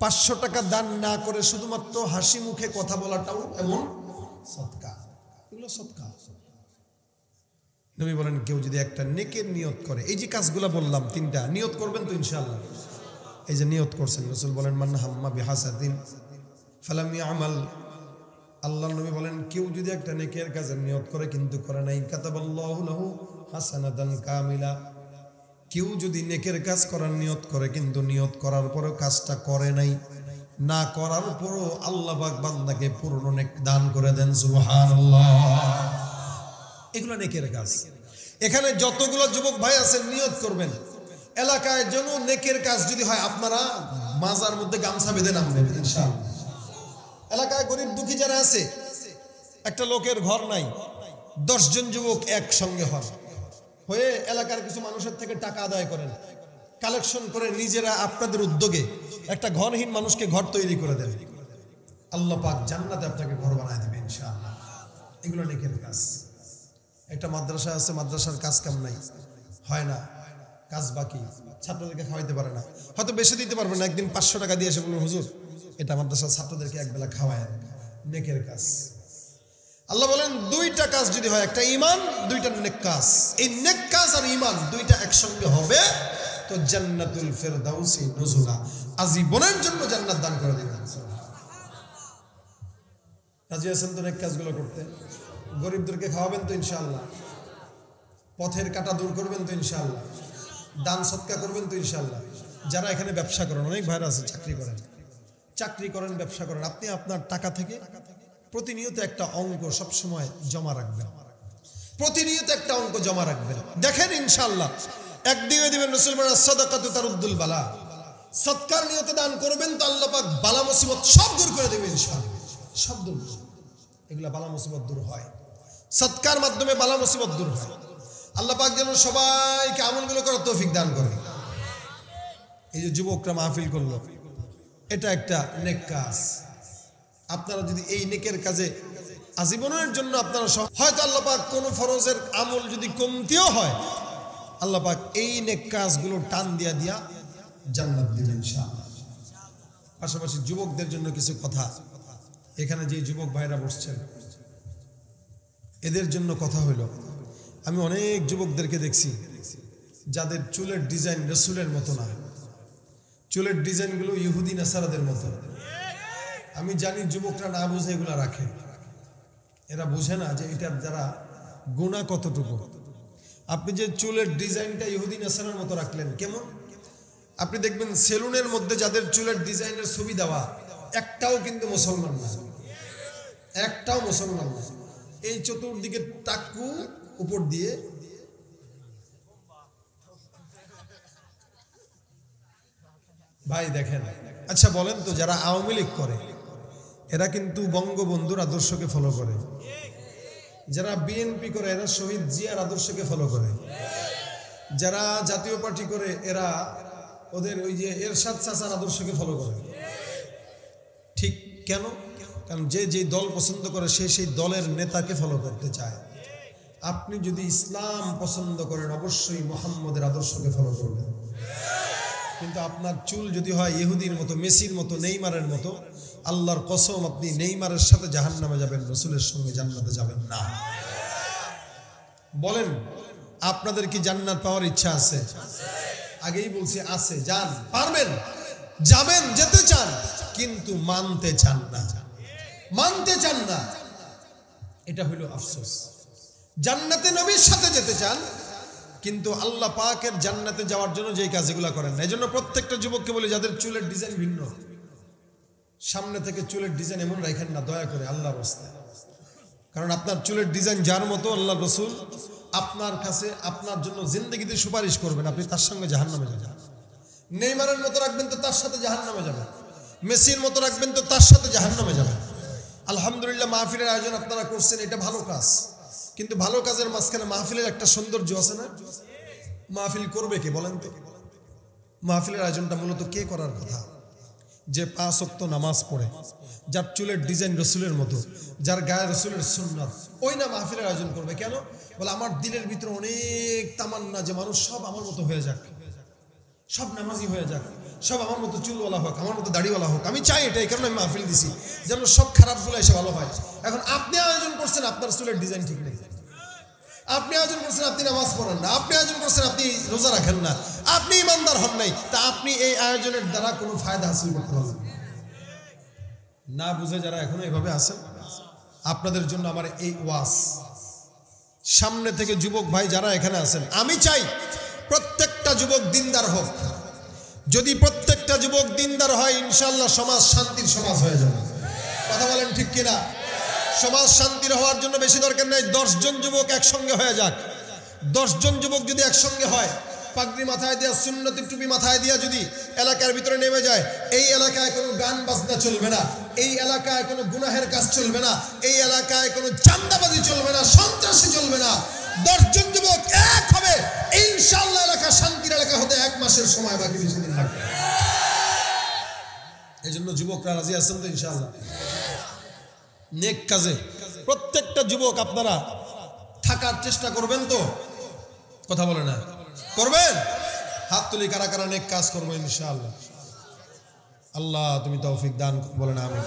পাঁচশো টাকা দান না করে শুধুমাত্র হাসি মুখে কথা বলাটাও এমন সৎকা। এগুলো সৎকা। নবী বলেন, কেউ যদি একটা নেকের নিয়ত করে, এই যে কাজগুলো বললাম, তিনটা, নিয়ত করবেন তো ইনশাল্লাহ এই যে নিয়ত করছেন, রসুল বলেন মান্না হাম্মা বিহাসাদিন ফালামি আমাল আল্লাহ নবী বলেন, কেউ যদি একটা নেকের কাজের নিয়ত করে কিন্তু করে নাই, কাতাবাল্লাহু লাহু হাসানাদান কামিলা। কেউ যদি নেকের কাজ করার নিয়ত করে কিন্তু নিয়ত করার পরেও কাজটা করে নাই, না করার পরও আল্লাহ পাক বান্দাকে পূর্ণ নেক দান করে দেন, সুবহানাল্লাহ। এগুলো নেকের কাজ। এখানে যতগুলো যুবক ভাই আছেন নিয়ত করবেন। এলাকায় যেন নেকের কাজ যদি হয়, আপনারা মাজার মধ্যে গামছা বেঁধে নামবেন, ইনশাআল্লাহ। এলাকায় গরিব দুঃখী যারা আছে, একটা লোকের ঘর নাই, দশজন যুবক একসঙ্গে হন। হয়ে এলাকার কিছু মানুষের থেকে টাকা আদায় করেন, কালেকশন করে নিজেরা আপনাদের উদ্যোগে একটা ঘরহীন মানুষকে ঘর তৈরি করে দেন। আল্লাহ পাক জান্নাতে আপনাকে ঘর বানায় দেবে ইনশাআল্লাহ। এগুলো নেকের কাজ। একটা মাদ্রাসা আছে, মাদ্রাসার কাজ কাম নাই? হয় না। কাজ বাকি। ছাত্রদেরকে খাওয়াইতে পারে না। হয়তো বেশি দিতে পারবে না, একদিন পাঁচশো টাকা দিয়ে এসে বলুন হুজুর এটা মাদ্রাসার ছাত্রদেরকে একবেলা খাওয়ায় নেকের কাজ। আল্লাহ বলেন, দুইটা কাজ যদি হয়, একটা ইমান দুইটা নেক কাজ। এই নেক কাজ আর ইমান দুইটা একসঙ্গে হবে তো জান্নাতুল ফেরদাউসি নজুলা। আজীবনের জন্য জান্নাত দান করে দেবেন। রাজি আছেন তো নেক কাজগুলো করতে? গরিবদেরকে খাওয়াবেন তো ইনশাআল্লাহ। পথের কাটা দূর করবেন তো ইনশাআল্লাহ। দান সৎকা করবেন তো ইনশাআল্লাহ। যারা এখানে ব্যবসা করেন, অনেক ভাইরা আছে, চাকরি করেন। চাকরি করেন, ব্যবসা করেন, আপনি আপনার টাকা থেকে প্রতিনিয়ত একটা অঙ্ক সবসময় জমা রাখবেন। প্রতিনিয়ত একটা অঙ্ক জমা রাখবেন। দেখেন ইনশাআল্লাহ একদিকে দিবেন রসুল সদাকাতু তার উদ্দুল বালা। সৎকার নিয়তে দান করবেন তো আল্লাহ পাক বালা মুসিবত সব দূর করে দেবেন ইনশাআল্লাহ। সব দূর। এগুলা বালা মুসিবত দূর হয়। সৎকার মাধ্যমে বালা মুসিবত দূর হয়। আল্লাহ পাক যেন সবাইকে আমলগুলো করার তৌফিক দান করে। এই যে যুবকরা মাহফিল করল এটা একটা নেক কাজ। আপনারা যদি এই নেকের কাজে আজীবনের জন্য আপনারা হয়তো আল্লাহ পাক কোনো ফরজের আমল যদি কমতিও হয়, আল্লাহ পাক এই নেক কাজগুলো টান দিয়া দিয়া জান্নাত দিবেন পাশাপাশি যুবকদের জন্য কিছু কথা। এখানে যে যুবক ভাইরা বসছেন, এদের জন্য কথা হইল, আমি অনেক যুবকদেরকে দেখছি, যাদের চুলের ডিজাইন রসুলের মতো না। চুলের ডিজাইনগুলো ইহুদি নাসারাদের মতো। আমি জানি যুবকরা না বুঝে এগুলো রাখে। এরা বুঝে না যে এটার দ্বারা গুণা কতটুকু। আপনি যে চুলের ডিজাইনটা ইহুদি নাসারার মতো রাখলেন, কেমন? আপনি দেখবেন সেলুনের মধ্যে যাদের চুলের ডিজাইনের ছবি দেওয়া একটাও কিন্তু মুসলমান না। একটাও মুসলমান না। এই চতুর্দিকে টাকু উপর দিয়ে ভাই দেখেন আচ্ছা বলেন তো যারা আওয়ামী লীগ করে, এরা কিন্তু বঙ্গবন্ধুর আদর্শকে ফলো করে। যারা বিএনপি করে, এরা শহীদ জিয়ার আদর্শকে ফলো করে। যারা জাতীয় পার্টি করে, এরা ওদের ওই যে এরশাদ চাচার আদর্শকে ফলো করে। ঠিক কেন? কারণ যে যে দল পছন্দ করে, সে সেই দলের নেতাকে ফলো করতে চায়। আপনি যদি ইসলাম পছন্দ করেন, অবশ্যই মোহাম্মদের আদর্শকে ফলো করবেন। কিন্তু আপনার চুল যদি হয় ইহুদির মতো, মেসির মতো, নেইমারের মতো, আল্লাহর কসম আপনি নেইমারের সাথে জাহান নামে যাবেন, রসুলের সঙ্গে জান্নাতে যাবেন না। বলেন, আপনাদের কি জান্নাত পাওয়ার ইচ্ছা আছে? আগেই বলছি, আছে, যান, পারবেন, যাবেন, যেতে চান, কিন্তু মানতে চান না। মানতে চান না। এটা হইল আফসোস। জান্নাতে নবীর সাথে যেতে চান কিন্তু আল্লাহ পাকের জান্নাতে যাওয়ার জন্য যেই কাজগুলো করেন না। এই জন্য প্রত্যেকটা যুবককে বলি, যাদের চুলের ডিজাইন ভিন্ন, সামনে থেকে চুলের ডিজাইন এমন রাখেন না, দয়া করে, আল্লাহর রাস্তায়। কারণ আপনার চুলের ডিজাইন যার মতো আল্লাহ রসুল আপনার কাছে, আপনার জন্য জিন্দগিতে সুপারিশ করবেন, আপনি তার সঙ্গে জাহান নামে যাবেন। নেইমারের মতো রাখবেন তো তার সাথে জাহান নামে যাবেন। মেসির মতো রাখবেন তো তার সাথে জাহান নামে যাবেন। আলহামদুলিল্লাহ মাহফিলের আয়োজন আপনারা করছেন, এটা ভালো কাজ। কিন্তু ভালো কাজের মাঝখানে মাহফিলের একটা সৌন্দর্য আছে না? মাহফিল করবে কে বলেন তো? মাহফিলের আয়োজনটা মূলত কে করার কথা? যে পাঁচ অক্ত নামাজ পড়ে, যার চুলের ডিজাইন রসুলের মতো, যার গায়ে রসুলের সুন্নাত, ওই না মাহফিলের আয়োজন করবে কেন? বলে আমার দিলের ভিতরে অনেক তামান্না যে মানুষ সব আমার মতো হয়ে যাক। সব নামাজি হয়ে যাক। সব আমার মতো চুলওয়ালা হোক, আমার মতো দাড়িওয়ালা হোক। আমি চাই এটা, এই কারণে আমি মাহফিল দিছি। যেন সব খারাপগুলো এসে ভালো হয়। এখন আপনি আয়োজন করছেন, আপনার চুলের ডিজাইন ঠিক আপনি আয়োজন করছেন, আপনি নামাজ পড়েন না। আপনি আয়োজন করছেন, আপনি রোজা রাখেন না। আপনি ইমানদার হন নাই, তা আপনি এই আয়োজনের দ্বারা কোনো ফায়দা হাসিল করতে পারবেন না। বুঝে যারা এখনও এভাবে আছেন, আপনাদের জন্য আমার এই ওয়াস সামনে থেকে যুবক ভাই যারা এখানে আছেন, আমি চাই প্রত্যেকটা যুবক দিনদার হোক। যদি প্রত্যেকটা যুবক দিনদার হয় ইনশাল্লাহ সমাজ শান্তির সমাজ হয়ে যাবে। কথা বলেন ঠিক কিনা? সমাজ শান্তির হওয়ার জন্য বেশি দরকার নেই। দশজন যুবক একসঙ্গে হয়ে যাক। দশজন যুবক যদি একসঙ্গে হয়, পাগড়ি মাথায় দেওয়া সুন্নতি টুপি মাথায় দিয়া যদি এলাকার ভিতরে নেমে যায়, এই এলাকায় কোনো গান বাজনা চলবে না, এই এলাকায় কোনো গুনাহের কাজ চলবে না, এই এলাকায় কোনো চান্দাবাজি চলবে না, সন্ত্রাসী চলবে না। দশজন যুবক এক হবে ইনশাল্লাহ এলাকা শান্তির এলাকা হতে এক মাসের সময় বাকি বেশি দিন লাগবে। এই জন্য যুবকরা রাজি আছেন তো ইনশাল্লাহ নেক কাজে। প্রত্যেকটা যুবক আপনারা থাকার চেষ্টা করবেন তো? কথা বলে না? করবেন? হাত তুলি, কারা কারা নেক কাজ করব ইনশাআল্লাহ। আল্লাহ, তুমি তৌফিক দান বলে না আমি